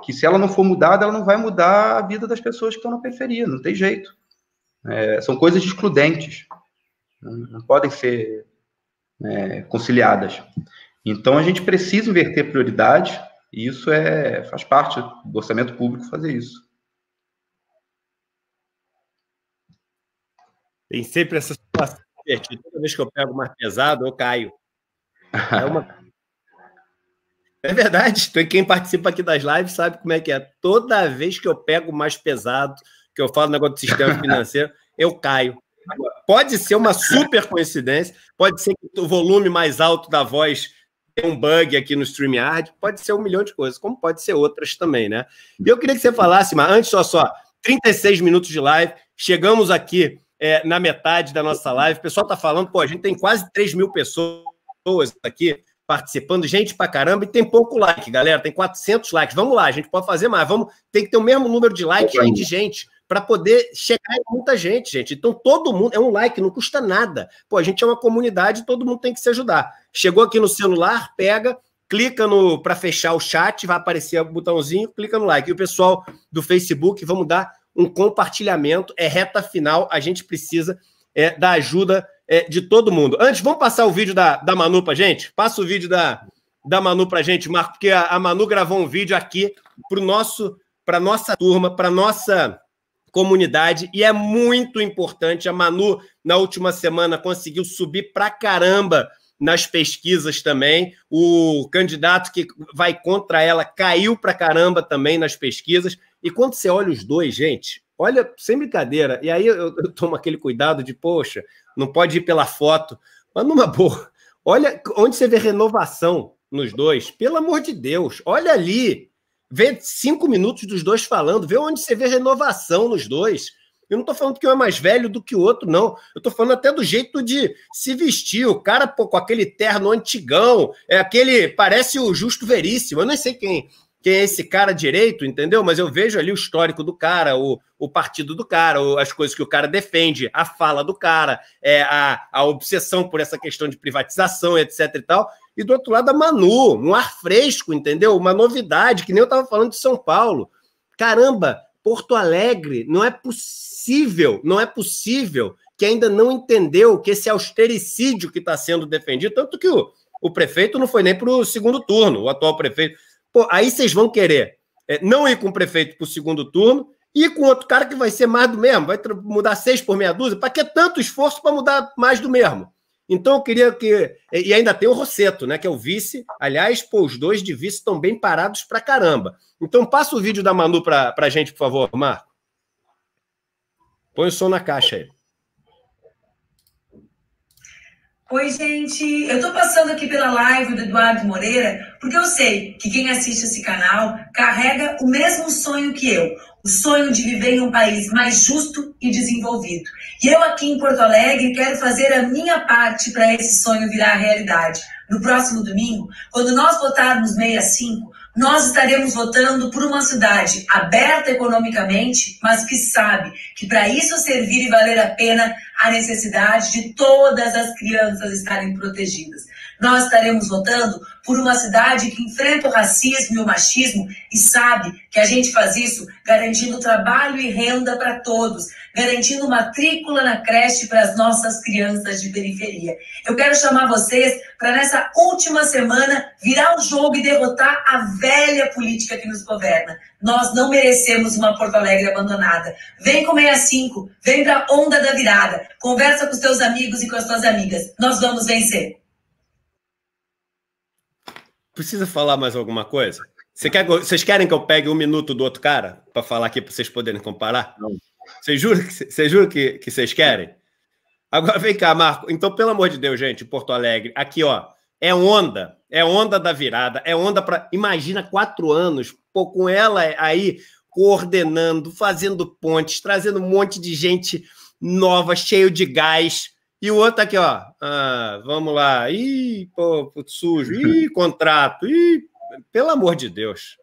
que se ela não for mudada, ela não vai mudar a vida das pessoas que estão na periferia, não tem jeito. É, são coisas excludentes, não, não podem ser é, conciliadas. Então a gente precisa inverter prioridade, e isso é, faz parte do orçamento público fazer isso. Tem sempre essa situação Toda vez que eu pego mais pesado, eu caio. É, uma... é verdade. Quem participa aqui das lives sabe como é que é. Toda vez que eu pego mais pesado, que eu falo negócio do sistema financeiro, eu caio. Pode ser uma super coincidência, pode ser que o volume mais alto da voz um bug aqui no StreamYard, pode ser um milhão de coisas, como pode ser outras também, né? E eu queria que você falasse, mas antes só só, 36 minutos de live, chegamos aqui é, na metade da nossa live. O pessoal está falando, pô, a gente tem quase 3 mil pessoas aqui participando, gente pra caramba, e tem pouco like, galera, tem 400 likes. Vamos lá, a gente pode fazer mais, vamos, tem que ter o mesmo número de likes e de gente para poder chegar em muita gente, gente. Então todo mundo é um like, não custa nada. Pô, a gente é uma comunidade, todo mundo tem que se ajudar. Chegou aqui no celular, pega, clica no para fechar o chat, vai aparecer o botãozinho, clica no like. E o pessoal do Facebook, vamos dar um compartilhamento, é reta final, a gente precisa é, da ajuda é, de todo mundo. Antes, vamos passar o vídeo da, da Manu para gente? Passa o vídeo da, da Manu para gente, Marco, porque a, a Manu gravou um vídeo aqui para nosso para nossa turma, para nossa comunidade, e é muito importante. A Manu, na última semana, conseguiu subir para caramba nas pesquisas também. O candidato que vai contra ela caiu para caramba também nas pesquisas. E quando você olha os dois, gente, olha, sem brincadeira, e aí eu, eu tomo aquele cuidado de, poxa, não pode ir pela foto, mas numa boa, olha onde você vê renovação nos dois, pelo amor de Deus, olha ali, vê cinco minutos dos dois falando, vê onde você vê renovação nos dois. Eu não estou falando que um é mais velho do que o outro, não. Eu estou falando até do jeito de se vestir. O cara pô, com aquele terno antigão, é aquele. Parece o Justo Veríssimo. Eu nem sei quem, quem é esse cara direito, entendeu? Mas eu vejo ali o histórico do cara, o, o partido do cara, o, as coisas que o cara defende, a fala do cara, é, a, a obsessão por essa questão de privatização, etc e tal. E do outro lado, a Manu, um ar fresco, entendeu? Uma novidade, que nem eu estava falando de São Paulo. Caramba, Porto Alegre, não é possível, não é possível que ainda não entendeu que esse austericídio que está sendo defendido, tanto que o, o prefeito não foi nem para o segundo turno, o atual prefeito Pô, aí vocês vão querer é, não ir com o prefeito para o segundo turno e com outro cara que vai ser mais do mesmo, vai mudar seis por meia dúzia. Para que tanto esforço para mudar mais do mesmo? Então eu queria que. E ainda tem o Rosseto, né? Que é o vice. Aliás, pô, os dois de vice estão bem parados para caramba. Então passa o vídeo da Manu para a gente, por favor, Marco. Põe o som na caixa aí. Oi, gente. Eu tô passando aqui pela live do Eduardo Moreira porque eu sei que quem assiste esse canal carrega o mesmo sonho que eu, o sonho de viver em um país mais justo e desenvolvido. E eu aqui em Porto Alegre quero fazer a minha parte para esse sonho virar realidade. No próximo domingo, quando nós votarmos 65, nós estaremos votando por uma cidade aberta economicamente, mas que sabe que para isso servir e valer a pena, a necessidade de todas as crianças estarem protegidas. Nós estaremos votando por uma cidade que enfrenta o racismo e o machismo e sabe que a gente faz isso garantindo trabalho e renda para todos, garantindo matrícula na creche para as nossas crianças de periferia. Eu quero chamar vocês para nessa última semana virar o jogo e derrotar a velha política que nos governa. Nós não merecemos uma Porto Alegre abandonada. Vem com 65, vem para a onda da virada. Conversa com os teus amigos e com as tuas amigas. Nós vamos vencer. Precisa falar mais alguma coisa? Você quer, vocês querem que eu pegue um minuto do outro cara para falar aqui para vocês poderem comparar? Não. Vocês juram, que, vocês juram que, que vocês querem? Agora vem cá, Marco. Então, pelo amor de Deus, gente, Porto Alegre, aqui, ó, é onda, é onda da virada, é onda para. Imagina quatro anos, pô, com ela aí coordenando, fazendo pontes, trazendo um monte de gente nova, cheio de gás. E o outro aqui, ó. Ah, vamos lá. Ih, pô, puto sujo. Ih, contrato. Ih, pelo amor de Deus.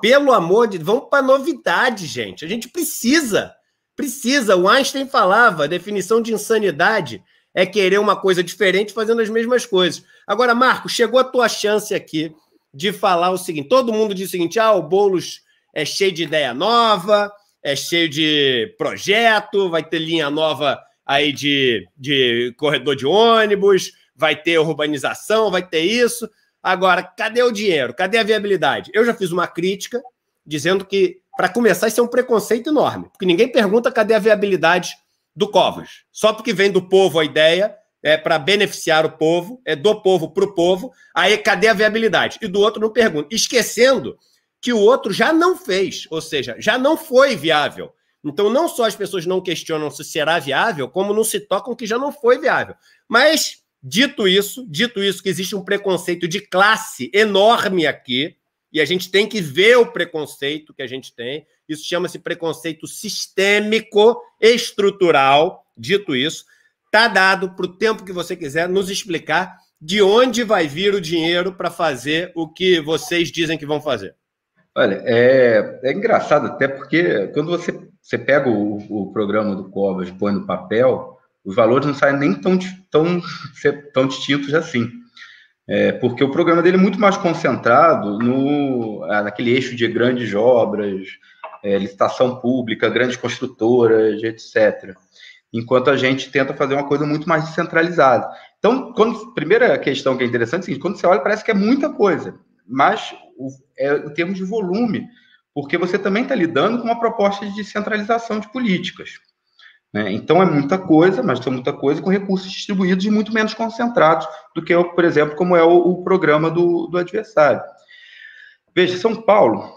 Pelo amor de vamos para novidade, gente. A gente precisa. Precisa. O Einstein falava, a definição de insanidade é querer uma coisa diferente fazendo as mesmas coisas. Agora, Marco, chegou a tua chance aqui de falar o seguinte: todo mundo diz o seguinte: ah, o Boulos é cheio de ideia nova, é cheio de projeto, vai ter linha nova aí de, de corredor de ônibus, vai ter urbanização, vai ter isso. Agora, cadê o dinheiro? Cadê a viabilidade? Eu já fiz uma crítica dizendo que, para começar, isso é um preconceito enorme, porque ninguém pergunta cadê a viabilidade do Covas. Só porque vem do povo a ideia, é para beneficiar o povo, é do povo para o povo, aí cadê a viabilidade? E do outro não pergunta. Esquecendo que o outro já não fez, ou seja, já não foi viável. Então, não só as pessoas não questionam se será viável, como não se tocam que já não foi viável. Mas Dito isso, dito isso, que existe um preconceito de classe enorme aqui, e a gente tem que ver o preconceito que a gente tem. Isso chama-se preconceito sistêmico, estrutural. Dito isso, está dado para o tempo que você quiser nos explicar de onde vai vir o dinheiro para fazer o que vocês dizem que vão fazer. Olha, é, é engraçado até porque quando você, você pega o, o programa do Covas, põe no papel, os valores não saem nem tão, tão, tão distintos assim. É, porque o programa dele é muito mais concentrado no, é, naquele eixo de grandes obras, é, licitação pública, grandes construtoras, etc. Enquanto a gente tenta fazer uma coisa muito mais descentralizada. Então, quando, primeira questão que é interessante é quando você olha, parece que é muita coisa, mas é em termos de volume, porque você também está lidando com uma proposta de descentralização de políticas. Né? Então é muita coisa, mas é muita coisa com recursos distribuídos e muito menos concentrados do que, por exemplo, como é o, o programa do, do adversário. Veja, São Paulo,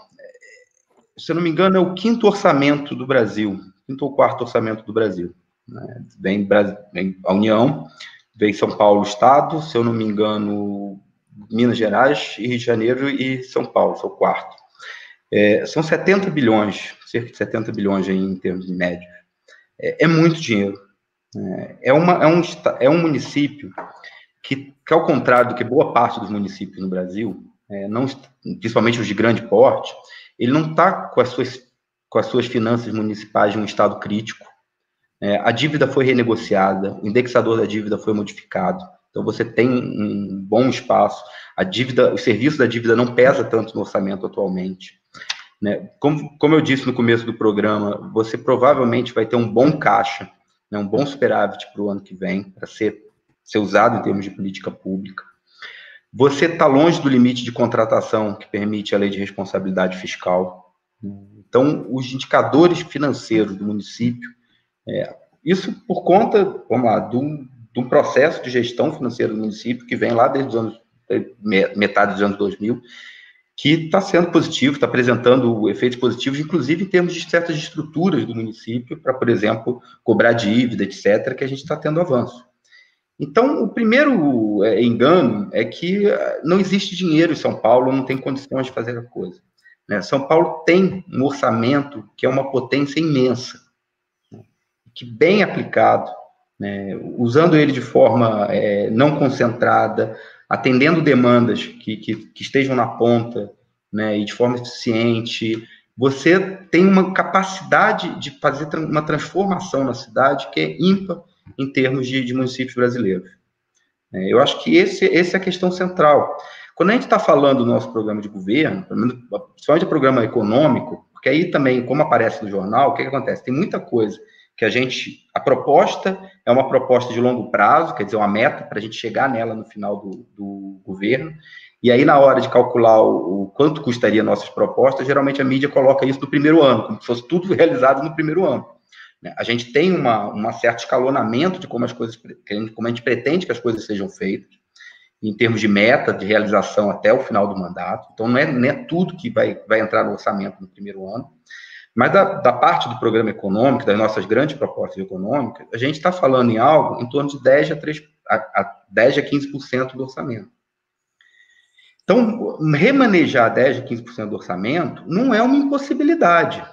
se eu não me engano, é o quinto orçamento do Brasil, quinto ou quarto orçamento do Brasil. Né? Vem, vem a União, vem São Paulo, Estado, se eu não me engano, Minas Gerais, Rio de Janeiro e São Paulo, são o quarto. É, são 70 bilhões, cerca de 70 bilhões em termos de média é, é muito dinheiro. É, é, uma, é, um, é um município que, que, ao contrário do que boa parte dos municípios no Brasil, é, não, principalmente os de grande porte, ele não está com, as suas, com as suas finanças municipais em um estado crítico. É, a dívida foi renegociada, o indexador da dívida foi modificado. Então você tem um bom espaço. A dívida, o serviço da dívida não pesa tanto no orçamento atualmente. Né? Como, como eu disse no começo do programa, você provavelmente vai ter um bom caixa, né, um bom superávit para o ano que vem, para ser, ser usado em termos de política pública. Você está longe do limite de contratação que permite a lei de responsabilidade fiscal. Então, os indicadores financeiros do município, é, isso por conta, vamos lá, um, de um processo de gestão financeira do município que vem lá desde os anos, metade dos anos 2000, que está sendo positivo, está apresentando efeitos positivos, inclusive em termos de certas estruturas do município, para, por exemplo, cobrar dívida, etc., que a gente está tendo avanço. Então, o primeiro é, engano é que eh, não existe dinheiro em São Paulo, não tem condições de fazer a coisa. Né? São Paulo tem um orçamento que é uma potência imensa, né? que bem aplicado, né? usando ele de forma é, não concentrada, atendendo demandas que, que, que estejam na ponta, né, e de forma eficiente, você tem uma capacidade de fazer uma transformação na cidade que é ímpar em termos de, de municípios brasileiros. É, eu acho que esse, esse é a questão central. Quando a gente está falando do nosso programa de governo, principalmente o programa econômico, porque aí também, como aparece no jornal, o que, que acontece? Tem muita coisa que a gente. A proposta é uma proposta de longo prazo, quer dizer, uma meta para a gente chegar nela no final do, do, governo. E aí, na hora de calcular o, o, quanto custaria nossas propostas, geralmente a mídia coloca isso no primeiro ano, como se fosse tudo realizado no primeiro ano. Né? A gente tem uma, uma certo escalonamento de como as coisas, como a gente pretende que as coisas sejam feitas. em termos de meta de realização até o final do mandato. Então, não é, não é tudo que vai, vai entrar no orçamento no primeiro ano. Mas da, da parte do programa econômico, das nossas grandes propostas econômicas, a gente está falando em algo em torno de 10 a, 3, a, a 10 a 15% do orçamento. Então, remanejar 10 a 15% do orçamento não é uma impossibilidade.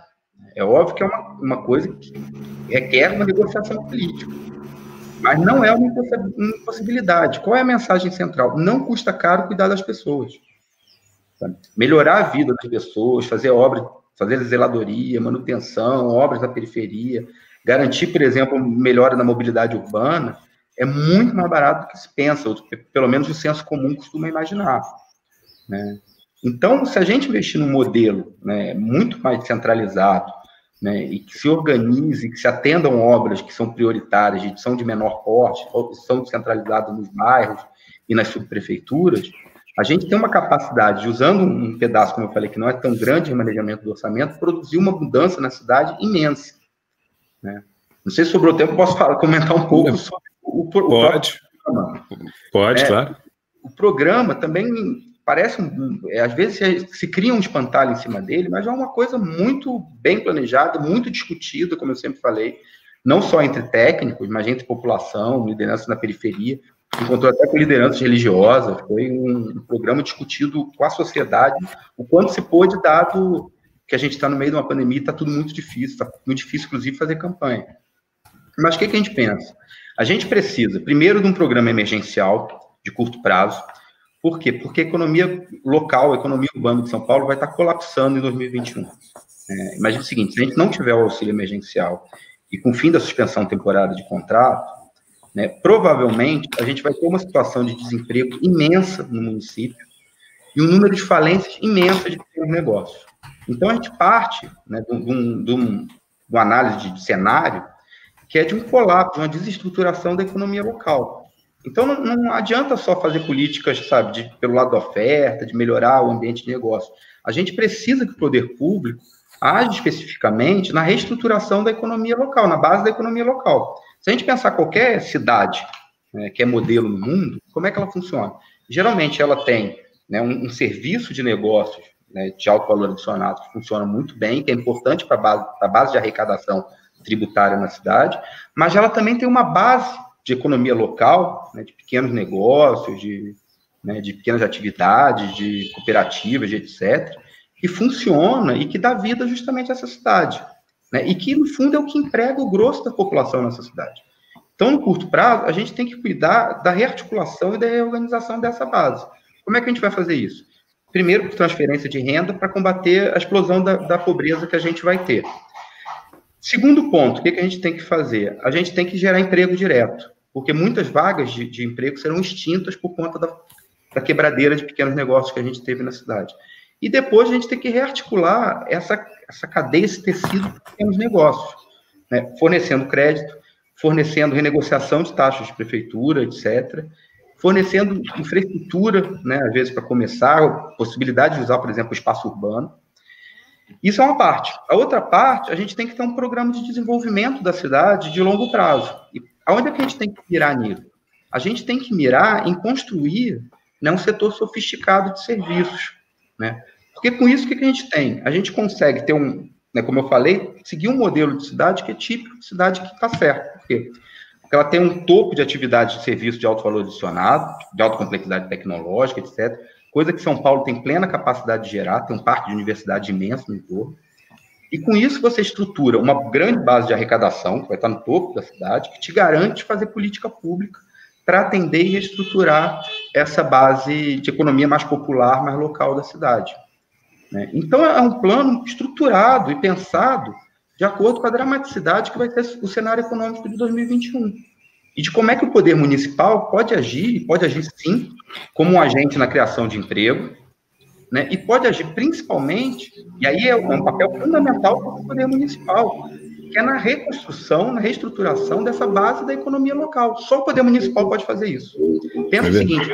É óbvio que é uma, uma coisa que requer uma negociação política. Mas não é uma impossibilidade. Qual é a mensagem central? Não custa caro cuidar das pessoas. Melhorar a vida das pessoas, fazer obras, fazer zeladoria, manutenção, obras da periferia, garantir, por exemplo, melhora na mobilidade urbana, é muito mais barato do que se pensa, ou pelo menos o senso comum costuma imaginar. Né? Então, se a gente investir num modelo né, muito mais centralizado, né, e que se organize, que se atendam obras que são prioritárias, que são de menor porte, que são descentralizadas nos bairros e nas subprefeituras, a gente tem uma capacidade de, usando um pedaço, como eu falei, que não é tão grande de manejamento do orçamento, produzir uma mudança na cidade imensa. Né? Não sei se sobrou tempo, posso falar, comentar um pouco sobre o, o Pode. Pode, é, claro. O programa também parece, é, às vezes se, se cria um espantalho em cima dele, mas é uma coisa muito bem planejada, muito discutida, como eu sempre falei, não só entre técnicos, mas entre população, liderança na periferia, encontrou até com lideranças religiosas, foi um, programa discutido com a sociedade, o quanto se pôde, dado que a gente está no meio de uma pandemia, está tudo muito difícil, está muito difícil, inclusive, fazer campanha. Mas o que, que a gente pensa? A gente precisa, primeiro, de um programa emergencial de curto prazo, por quê? Porque a economia local, a economia urbana de São Paulo vai estar colapsando em 2021. É, imagina o seguinte, se a gente não tiver o auxílio emergencial e com o fim da suspensão temporária de contrato, né, provavelmente a gente vai ter uma situação de desemprego imensa no município e um número de falências imensas de pequenos negócios. Então, a gente parte né, de, um, de, um, de uma análise de cenário que é de um colapso, uma desestruturação da economia local. Então, não, não, adianta só fazer políticas, sabe, de, pelo lado da oferta, de melhorar o ambiente de negócio. A gente precisa que o poder público age especificamente na reestruturação da economia local, na base da economia local. Se a gente pensar qualquer cidade né, que é modelo no mundo, como é que ela funciona? Geralmente, ela tem né, um, um, serviço de negócios né, de alto valor adicionado que funciona muito bem, que é importante para a base, base de arrecadação tributária na cidade, mas ela também tem uma base de economia local, né, de pequenos negócios, de, né, de pequenas atividades, de cooperativas, de etc., que funciona e que dá vida justamente a essa cidade. Né, e que, no fundo, é o que emprega o grosso da população nessa cidade. Então, no curto prazo, a gente tem que cuidar da rearticulação e da reorganização dessa base. Como é que a gente vai fazer isso? Primeiro, por transferência de renda para combater a explosão da, da pobreza que a gente vai ter. Segundo ponto, o que, que a gente tem que fazer? A gente tem que gerar emprego direto porque muitas vagas de, de emprego serão extintas por conta da, da quebradeira de pequenos negócios que a gente teve na cidade. E depois a gente tem que rearticular essa, essa cadeia, esse tecido de pequenos negócios, né? fornecendo crédito, fornecendo renegociação de taxas de prefeitura, etc., fornecendo infraestrutura, né, às vezes para começar, possibilidade de usar, por exemplo, o espaço urbano. Isso é uma parte. A outra parte, a gente tem que ter um programa de desenvolvimento da cidade de longo prazo. E Aonde é que a gente tem que mirar nisso? A gente tem que mirar em construir né, um setor sofisticado de serviços, né? Porque com isso, o que, a gente tem? A gente consegue ter um, né, como eu falei, seguir um modelo de cidade que é típico de cidade que está certo. Por quê? Porque ela tem um topo de atividade de serviço de alto valor adicionado, de alta complexidade tecnológica, etc. Coisa que São Paulo tem plena capacidade de gerar, tem um parque de universidade imenso no entorno. E com isso você estrutura uma grande base de arrecadação, que vai estar no topo da cidade, que te garante fazer política pública para atender e reestruturar essa base de economia mais popular, mais local da cidade. Né? Então, é um plano estruturado e pensado de acordo com a dramaticidade que vai ser o cenário econômico de 2021. E de como é que o poder municipal pode agir, e pode agir sim, como um agente na criação de emprego, né? e pode agir principalmente, e aí é um papel fundamental para o poder municipal, que é na reconstrução, na reestruturação dessa base da economia local. Só o poder municipal pode fazer isso. Pensa é o seguinte,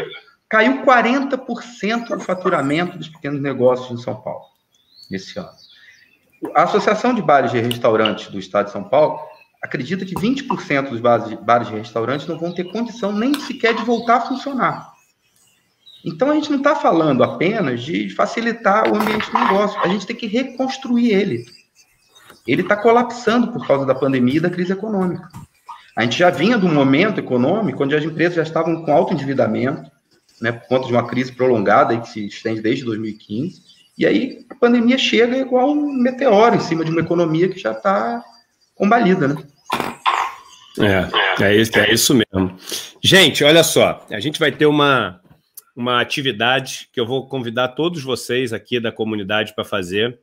caiu 40% do faturamento dos pequenos negócios em São Paulo, esse ano. A Associação de Bares e Restaurantes do Estado de São Paulo acredita que 20% dos bares, bares e restaurantes não vão ter condição nem sequer de voltar a funcionar. Então a gente não está falando apenas de facilitar o ambiente do negócio, a gente tem que reconstruir ele. Ele está colapsando por causa da pandemia e da crise econômica. A gente já vinha de um momento econômico onde as empresas já estavam com alto endividamento, né, por conta de uma crise prolongada que se estende desde 2015. E aí a pandemia chega igual um meteoro em cima de uma economia que já está combalida, né? É, é isso, é isso mesmo. Gente, olha só, a gente vai ter uma, uma atividade que eu vou convidar todos vocês aqui da comunidade para fazer.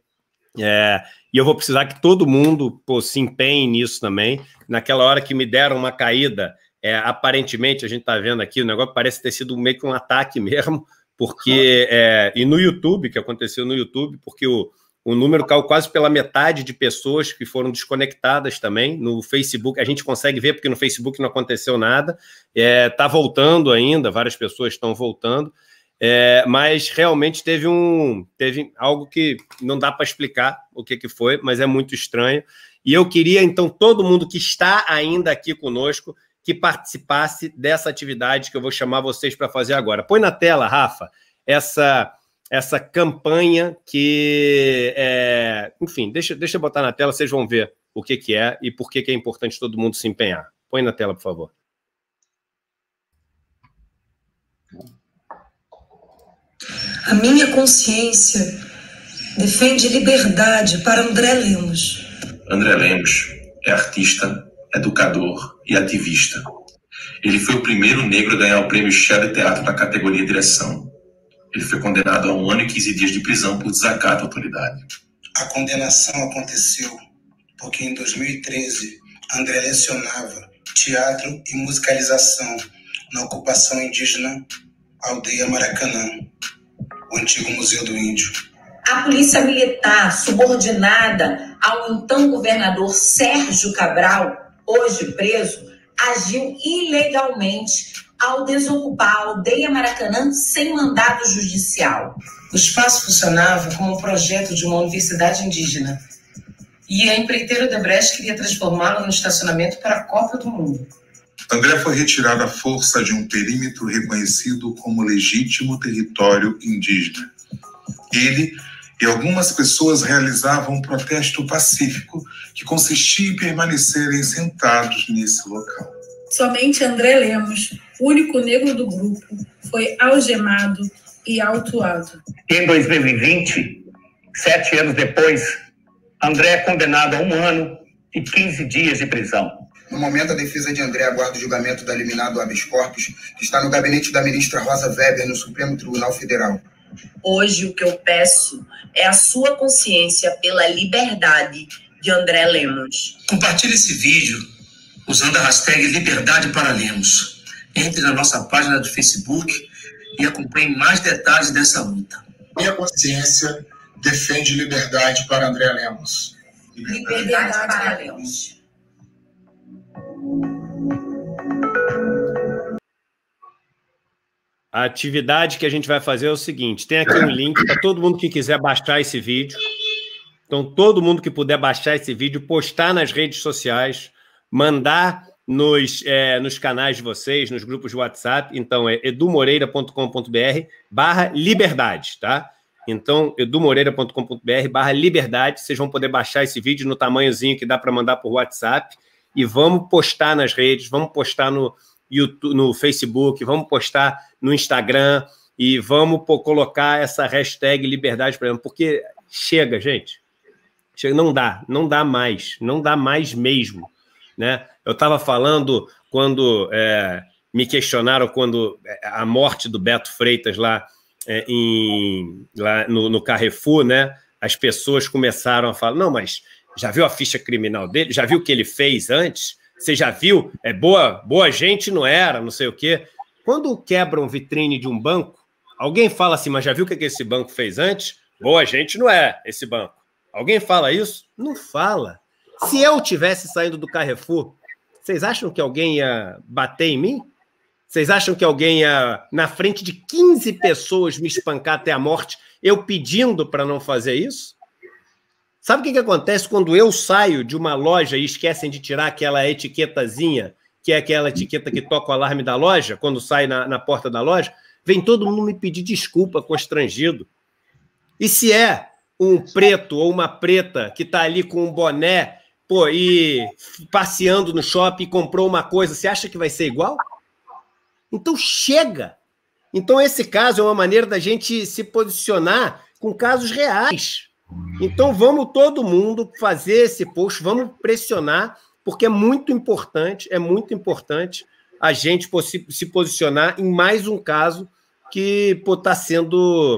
É, e eu vou precisar que todo mundo pô, se empenhe nisso também. Naquela hora que me deram uma caída, é, aparentemente, a gente está vendo aqui, o negócio parece ter sido meio que um ataque mesmo, porque. É, e no YouTube, que aconteceu no YouTube, porque o, o número caiu quase pela metade de pessoas que foram desconectadas também. No Facebook, a gente consegue ver, porque no Facebook não aconteceu nada. Está é, tá voltando ainda, várias pessoas estão voltando. É, mas realmente teve um teve algo que não dá para explicar o que, que foi, mas é muito estranho. E eu queria, então, todo mundo que está ainda aqui conosco que participasse dessa atividade que eu vou chamar vocês para fazer agora. Põe na tela, Rafa, essa essa campanha que, é, enfim, deixa, deixa eu botar na tela, vocês vão ver o que, que é e por que, que é importante todo mundo se empenhar. Põe na tela, por favor. A minha consciência defende liberdade para André Lemos. André Lemos é artista, educador e ativista. Ele foi o primeiro negro a ganhar o prêmio Shell de Teatro na categoria Direção ele foi condenado a um ano e 15 dias de prisão por desacato à autoridade. A condenação aconteceu porque em 2013 André lecionava teatro e musicalização na ocupação indígena Aldeia Maracanã, o antigo Museu do Índio. A polícia militar, subordinada ao então governador Sérgio Cabral, hoje preso, agiu ilegalmente ao desocupar a aldeia Maracanã sem mandato judicial. O espaço funcionava como um projeto de uma universidade indígena. E a empreiteira Debrecht queria transformá-lo no estacionamento para a Copa do Mundo. André foi retirado à força de um perímetro reconhecido como legítimo território indígena. Ele e algumas pessoas realizavam um protesto pacífico que consistia em permanecerem sentados nesse local. Somente André Lemos, único negro do grupo, foi algemado e autuado. Em 2020, sete anos depois, André é condenado a um ano e 15 dias de prisão. No momento, a defesa de André aguarda o julgamento da eliminado habeas corpus, que está no gabinete da ministra Rosa Weber, no Supremo Tribunal Federal. Hoje, o que eu peço é a sua consciência pela liberdade de André Lemos. Compartilhe esse vídeo usando a hashtag Liberdade para Lemos. Entre na nossa página do Facebook e acompanhe mais detalhes dessa luta. Minha consciência defende liberdade para André Lemos. Liberdade, liberdade para Lemos. A atividade que a gente vai fazer é o seguinte: tem aqui um link para todo mundo que quiser baixar esse vídeo. Então, todo mundo que puder baixar esse vídeo, postar nas redes sociais, mandar nos, é, nos canais de vocês, nos grupos de WhatsApp. Então, é edumoreira.com.br barra liberdade, tá? Então, edumoreira.com.br barra liberdade. Vocês vão poder baixar esse vídeo no tamanhozinho que dá para mandar por WhatsApp e vamos postar nas redes, vamos postar no, YouTube, no Facebook, vamos postar no Instagram e vamos pô, colocar essa hashtag liberdade para porque chega, gente. Chega, não dá, não dá mais, não dá mais mesmo. Né? Eu estava falando quando é, me questionaram quando é, a morte do Beto Freitas lá, é, em, lá no, no, Carrefour, né? As pessoas começaram a falar: não, mas já viu a ficha criminal dele? Já viu o que ele fez antes? Você já viu? É boa, boa gente não era, não sei o quê. Quando quebram vitrine de um banco, alguém fala assim, mas já viu o que esse banco fez antes? Boa gente não é esse banco. Alguém fala isso? Não fala. Se eu tivesse saindo do Carrefour, vocês acham que alguém ia bater em mim? Vocês acham que alguém ia, na frente de 15 pessoas, me espancar até a morte, eu pedindo para não fazer isso? Sabe o que, que acontece quando eu saio de uma loja e esquecem de tirar aquela etiquetazinha, que é aquela etiqueta que toca o alarme da loja, quando sai na, na porta da loja? vem todo mundo me pedir desculpa, constrangido. E se é um preto ou uma preta que está ali com um boné pô, e passeando no shopping e comprou uma coisa, você acha que vai ser igual? Então chega! Então, esse caso é uma maneira da gente se posicionar com casos reais. Então, vamos todo mundo fazer esse post, vamos pressionar, porque é muito importante, é muito importante a gente se posicionar em mais um caso que está sendo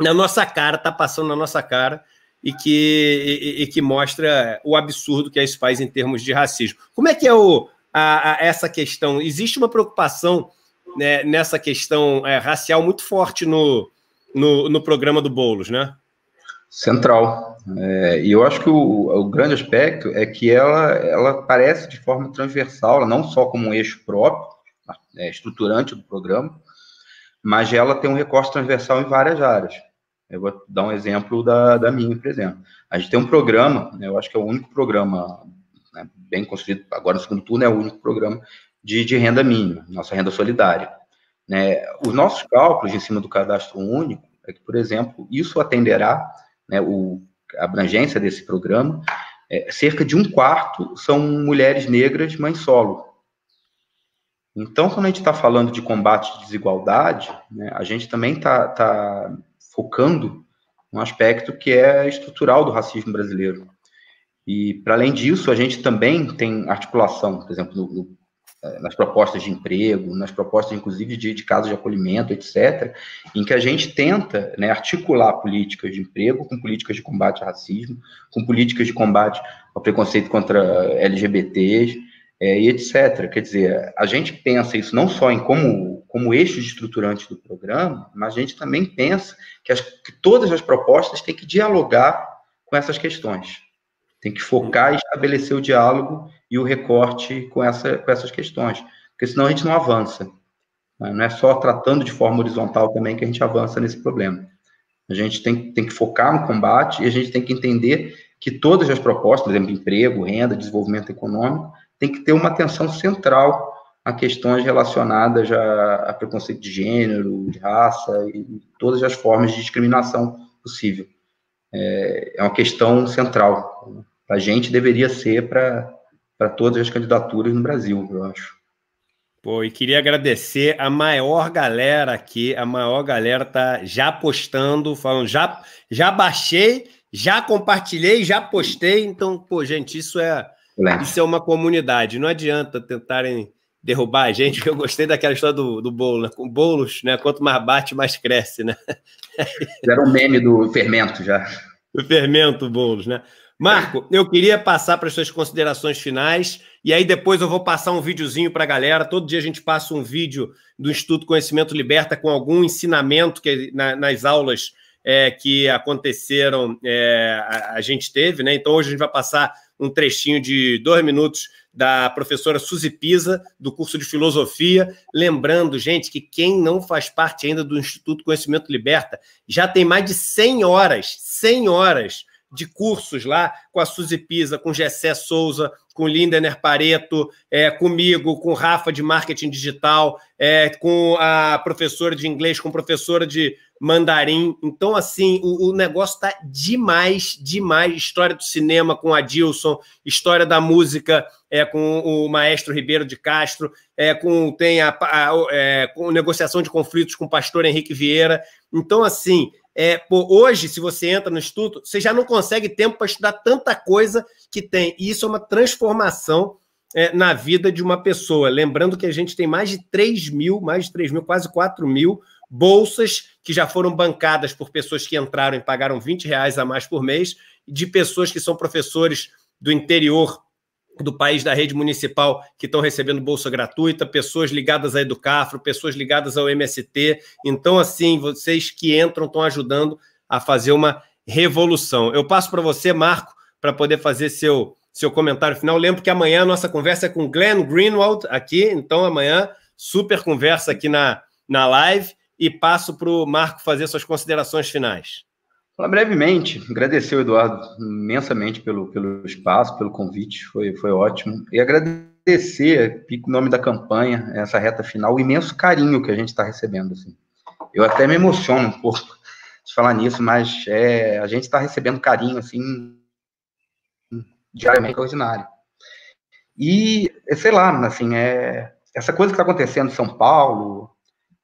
na nossa cara, está passando na nossa cara e que, e, e, que mostra o absurdo que esse país em termos de racismo. Como é que é o, a, a, essa questão? Existe uma preocupação né, nessa questão é, racial muito forte no, no, no, programa do Boulos, né? Central. É, e eu acho que o, o, grande aspecto é que ela, ela aparece de forma transversal, não só como um eixo próprio, é, estruturante do programa, mas ela tem um recorte transversal em várias áreas. Eu vou dar um exemplo da, da minha, por exemplo. A gente tem um programa, né, eu acho que é o único programa né, bem construído, agora no segundo turno é o único programa de, de renda mínima, nossa renda solidária. Né? Os nossos cálculos em cima do cadastro único é que, por exemplo, isso atenderá, né, o, a abrangência desse programa, é, cerca de um quarto são mulheres negras mães solo. Então, quando a gente está falando de combate de desigualdade, né, a gente também está tá focando um aspecto que é estrutural do racismo brasileiro. E, para além disso, a gente também tem articulação, por exemplo, no, no nas propostas de emprego, nas propostas, inclusive, de, de casos de acolhimento, etc., em que a gente tenta né, articular políticas de emprego com políticas de combate ao racismo, com políticas de combate ao preconceito contra LGBTs, é, e etc. Quer dizer, a gente pensa isso não só em como, como eixo estruturante do programa, mas a gente também pensa que, as, que todas as propostas têm que dialogar com essas questões. Tem que focar e estabelecer o diálogo e o recorte com, essa, com essas questões, porque senão a gente não avança. Né? Não é só tratando de forma horizontal também que a gente avança nesse problema. A gente tem, tem que focar no combate e a gente tem que entender que todas as propostas, por exemplo, emprego, renda, desenvolvimento econômico, tem que ter uma atenção central a questões relacionadas a, a preconceito de gênero, de raça e todas as formas de discriminação possível. É, é uma questão central. A gente deveria ser para para todas as candidaturas no Brasil, eu acho. Pô, e queria agradecer a maior galera aqui, a maior galera tá já postando, falando, já, já baixei, já compartilhei, já postei, então, pô, gente, isso é, isso é uma comunidade, não adianta tentarem derrubar a gente, eu gostei daquela história do, do bolo, né? com bolos, né, quanto mais bate, mais cresce, né? Era um meme do fermento já. O fermento, bolos, né? Marco, eu queria passar para as suas considerações finais e aí depois eu vou passar um videozinho para a galera. Todo dia a gente passa um vídeo do Instituto Conhecimento Liberta com algum ensinamento que na, nas aulas é, que aconteceram é, a, a, gente teve, né? Então hoje a gente vai passar um trechinho de dois minutos da professora Suzy Pisa, do curso de filosofia. Lembrando, gente, que quem não faz parte ainda do Instituto Conhecimento Liberta já tem mais de 100 horas, 100 horas de cursos lá com a Suzy Pisa, com Gessé Souza, com Lindener Pareto, é, comigo, com Rafa de Marketing Digital, é, com a professora de inglês, com professora de mandarim. Então, assim, o, o negócio está demais, demais. História do cinema com a Dilson, história da música é, com o maestro Ribeiro de Castro, é, com, tem a, a é, com negociação de conflitos com o pastor Henrique Vieira. Então, assim, é, pô, hoje, se você entra no estudo, você já não consegue tempo para estudar tanta coisa que tem. E isso é uma transformação é, na vida de uma pessoa. Lembrando que a gente tem mais de 3 mil, mais de 3 mil, quase 4 mil bolsas que já foram bancadas por pessoas que entraram e pagaram 20 reais a mais por mês, de pessoas que são professores do interior do país da rede municipal que estão recebendo bolsa gratuita, pessoas ligadas à Educafro, pessoas ligadas ao MST. Então, assim, vocês que entram estão ajudando a fazer uma revolução. Eu passo para você, Marco, para poder fazer seu, seu comentário final. Lembro que amanhã a nossa conversa é com Glenn Greenwald aqui, então amanhã, super conversa aqui na, na live. E passo para o Marco fazer suas considerações finais. Falar brevemente, agradecer o Eduardo imensamente pelo, pelo espaço, pelo convite, foi, foi ótimo. E agradecer, em nome da campanha, essa reta final, o imenso carinho que a gente está recebendo. Assim. Eu até me emociono um pouco de falar nisso, mas é, a gente está recebendo carinho, assim, diariamente ordinário. E, sei lá, assim, é, essa coisa que está acontecendo em São Paulo,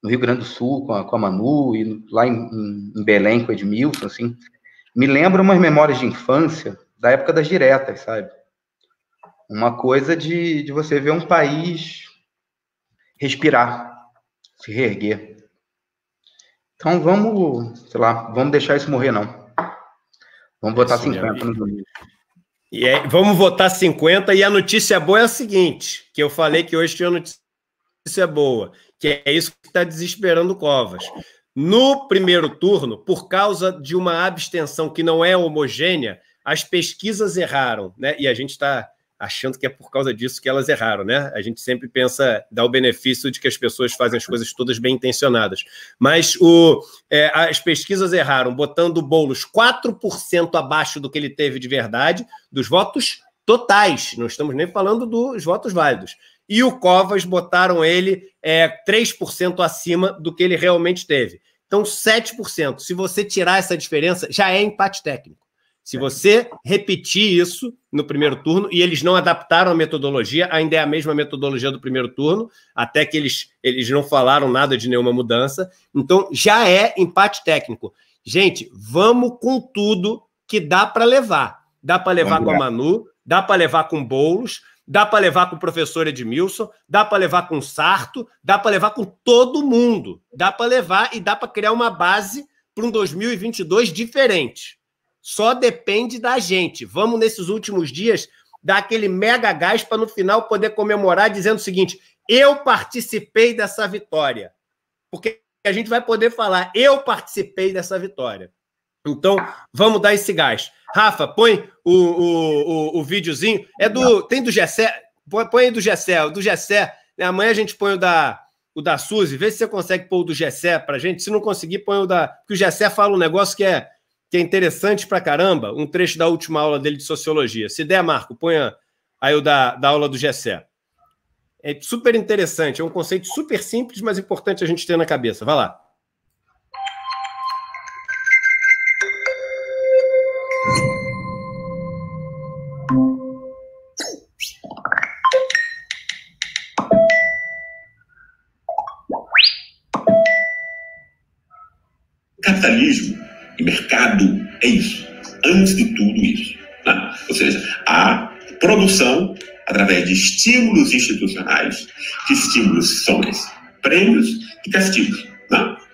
no Rio Grande do Sul, com a, com a Manu, e lá em, em Belém com o Edmilson, assim, me lembra umas memórias de infância da época das diretas, sabe? Uma coisa de, de você ver um país respirar, se reerguer. Então vamos, sei lá, vamos deixar isso morrer, não. Vamos votar Sim, 50 no domingo. E aí, vamos votar 50. E a notícia boa é a seguinte: que eu falei que hoje tinha notícia boa, que é isso que está desesperando Covas. No primeiro turno, por causa de uma abstenção que não é homogênea, as pesquisas erraram, né? E a gente está achando que é por causa disso que elas erraram, né? A gente sempre pensa, dá o benefício de que as pessoas fazem as coisas todas bem intencionadas. Mas o, é, as pesquisas erraram, botando o Boulos 4% abaixo do que ele teve de verdade, dos votos totais, não estamos nem falando dos votos válidos. E o Covas botaram ele é, 3% acima do que ele realmente teve. Então, 7%. Se você tirar essa diferença, já é empate técnico. Se você repetir isso no primeiro turno, e eles não adaptaram a metodologia, ainda é a mesma metodologia do primeiro turno, até que eles, eles não falaram nada de nenhuma mudança. Então, já é empate técnico. Gente, vamos com tudo que dá para levar. Dá para levar com a Manu, dá para levar com Boulos, dá para levar com o professor Edmilson, dá para levar com o Sarto, dá para levar com todo mundo. Dá para levar e dá para criar uma base para um 2022 diferente. Só depende da gente. Vamos, nesses últimos dias, dar aquele mega gás para no final poder comemorar dizendo o seguinte: eu participei dessa vitória. Porque a gente vai poder falar, eu participei dessa vitória. Então, vamos dar esse gás. Rafa, põe o, o, o, o videozinho. É do. Tem do Gessé? Põe, aí do Gessé. Do Gessé. Né? Amanhã a gente põe o da, o da Suzy. Vê se você consegue pôr o do Gessé pra gente. Se não conseguir, põe o da. Porque o Gessé fala um negócio que é que é interessante pra caramba, um trecho da última aula dele de sociologia. Se der, Marco, ponha aí o da, da aula do Gessé. É super interessante, é um conceito super simples, mas importante a gente ter na cabeça. Vai lá. Produção através de estímulos institucionais. Que estímulos são esses? Prêmios e castigos.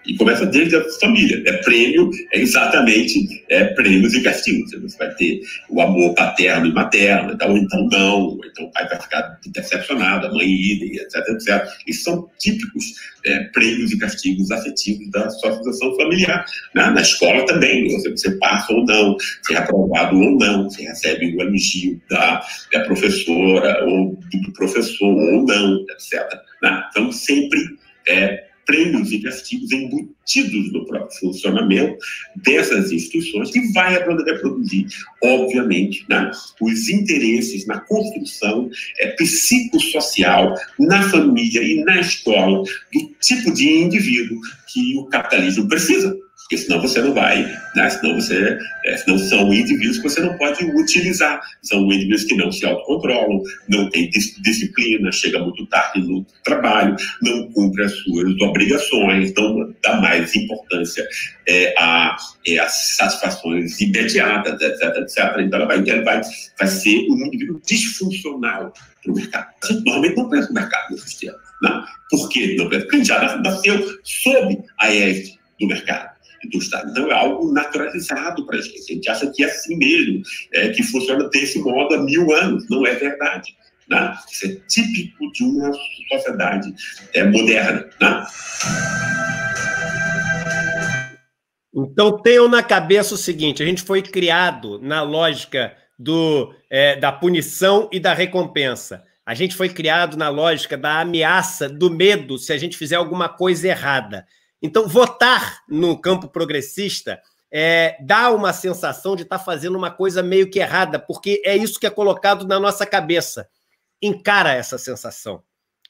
E começa desde a família. É prêmio, é exatamente é, prêmios e castigos. Você vai ter o amor paterno e materno, então, então não, então o pai vai ficar decepcionado, a mãe idem, etc, etc. Isso são típicos é, prêmios e castigos afetivos da socialização familiar. Né? Na escola também, você, você passa ou não, se é aprovado ou não, se recebe o elogio da, da professora ou do professor ou não, etc. Né? Então, sempre é prêmios e castigos embutidos no próprio funcionamento dessas instituições, que vai reproduzir, obviamente, né, os interesses na construção é, psicossocial, na família e na escola, do tipo de indivíduo que o capitalismo precisa porque senão você não vai, né? senão você, é, senão são indivíduos que você não pode utilizar, são indivíduos que não se autocontrolam, não têm disciplina, chega muito tarde no trabalho, não cumpre as suas obrigações, não dá mais importância é, a, é, as satisfações imediatas, etc, etc. Então ela vai, ela vai, vai ser um indivíduo disfuncional para o mercado. Normalmente não pensa no mercado no sistema. Não. Por que não pensa? Porque já nasceu sob a égide do mercado do Estado. Então, é algo naturalizado para a gente. A gente acha que é assim mesmo, é, que funciona desse modo há mil anos. Não é verdade. Né? Isso é típico de uma sociedade é, moderna. Né? Então, tenham na cabeça o seguinte: a gente foi criado na lógica do, é, da punição e da recompensa. A gente foi criado na lógica da ameaça, do medo, se a gente fizer alguma coisa errada. Então, votar no campo progressista é, dá uma sensação de estar tá fazendo uma coisa meio que errada, porque é isso que é colocado na nossa cabeça. Encara essa sensação.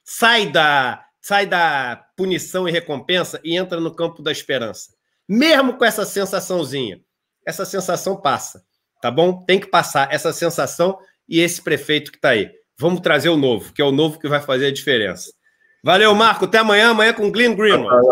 Sai da sai da punição e recompensa e entra no campo da esperança. Mesmo com essa sensaçãozinha, essa sensação passa, tá bom? Tem que passar essa sensação e esse prefeito que está aí. Vamos trazer o novo, que é o novo que vai fazer a diferença. Valeu, Marco. Até amanhã. Amanhã com Glenn Greenwald.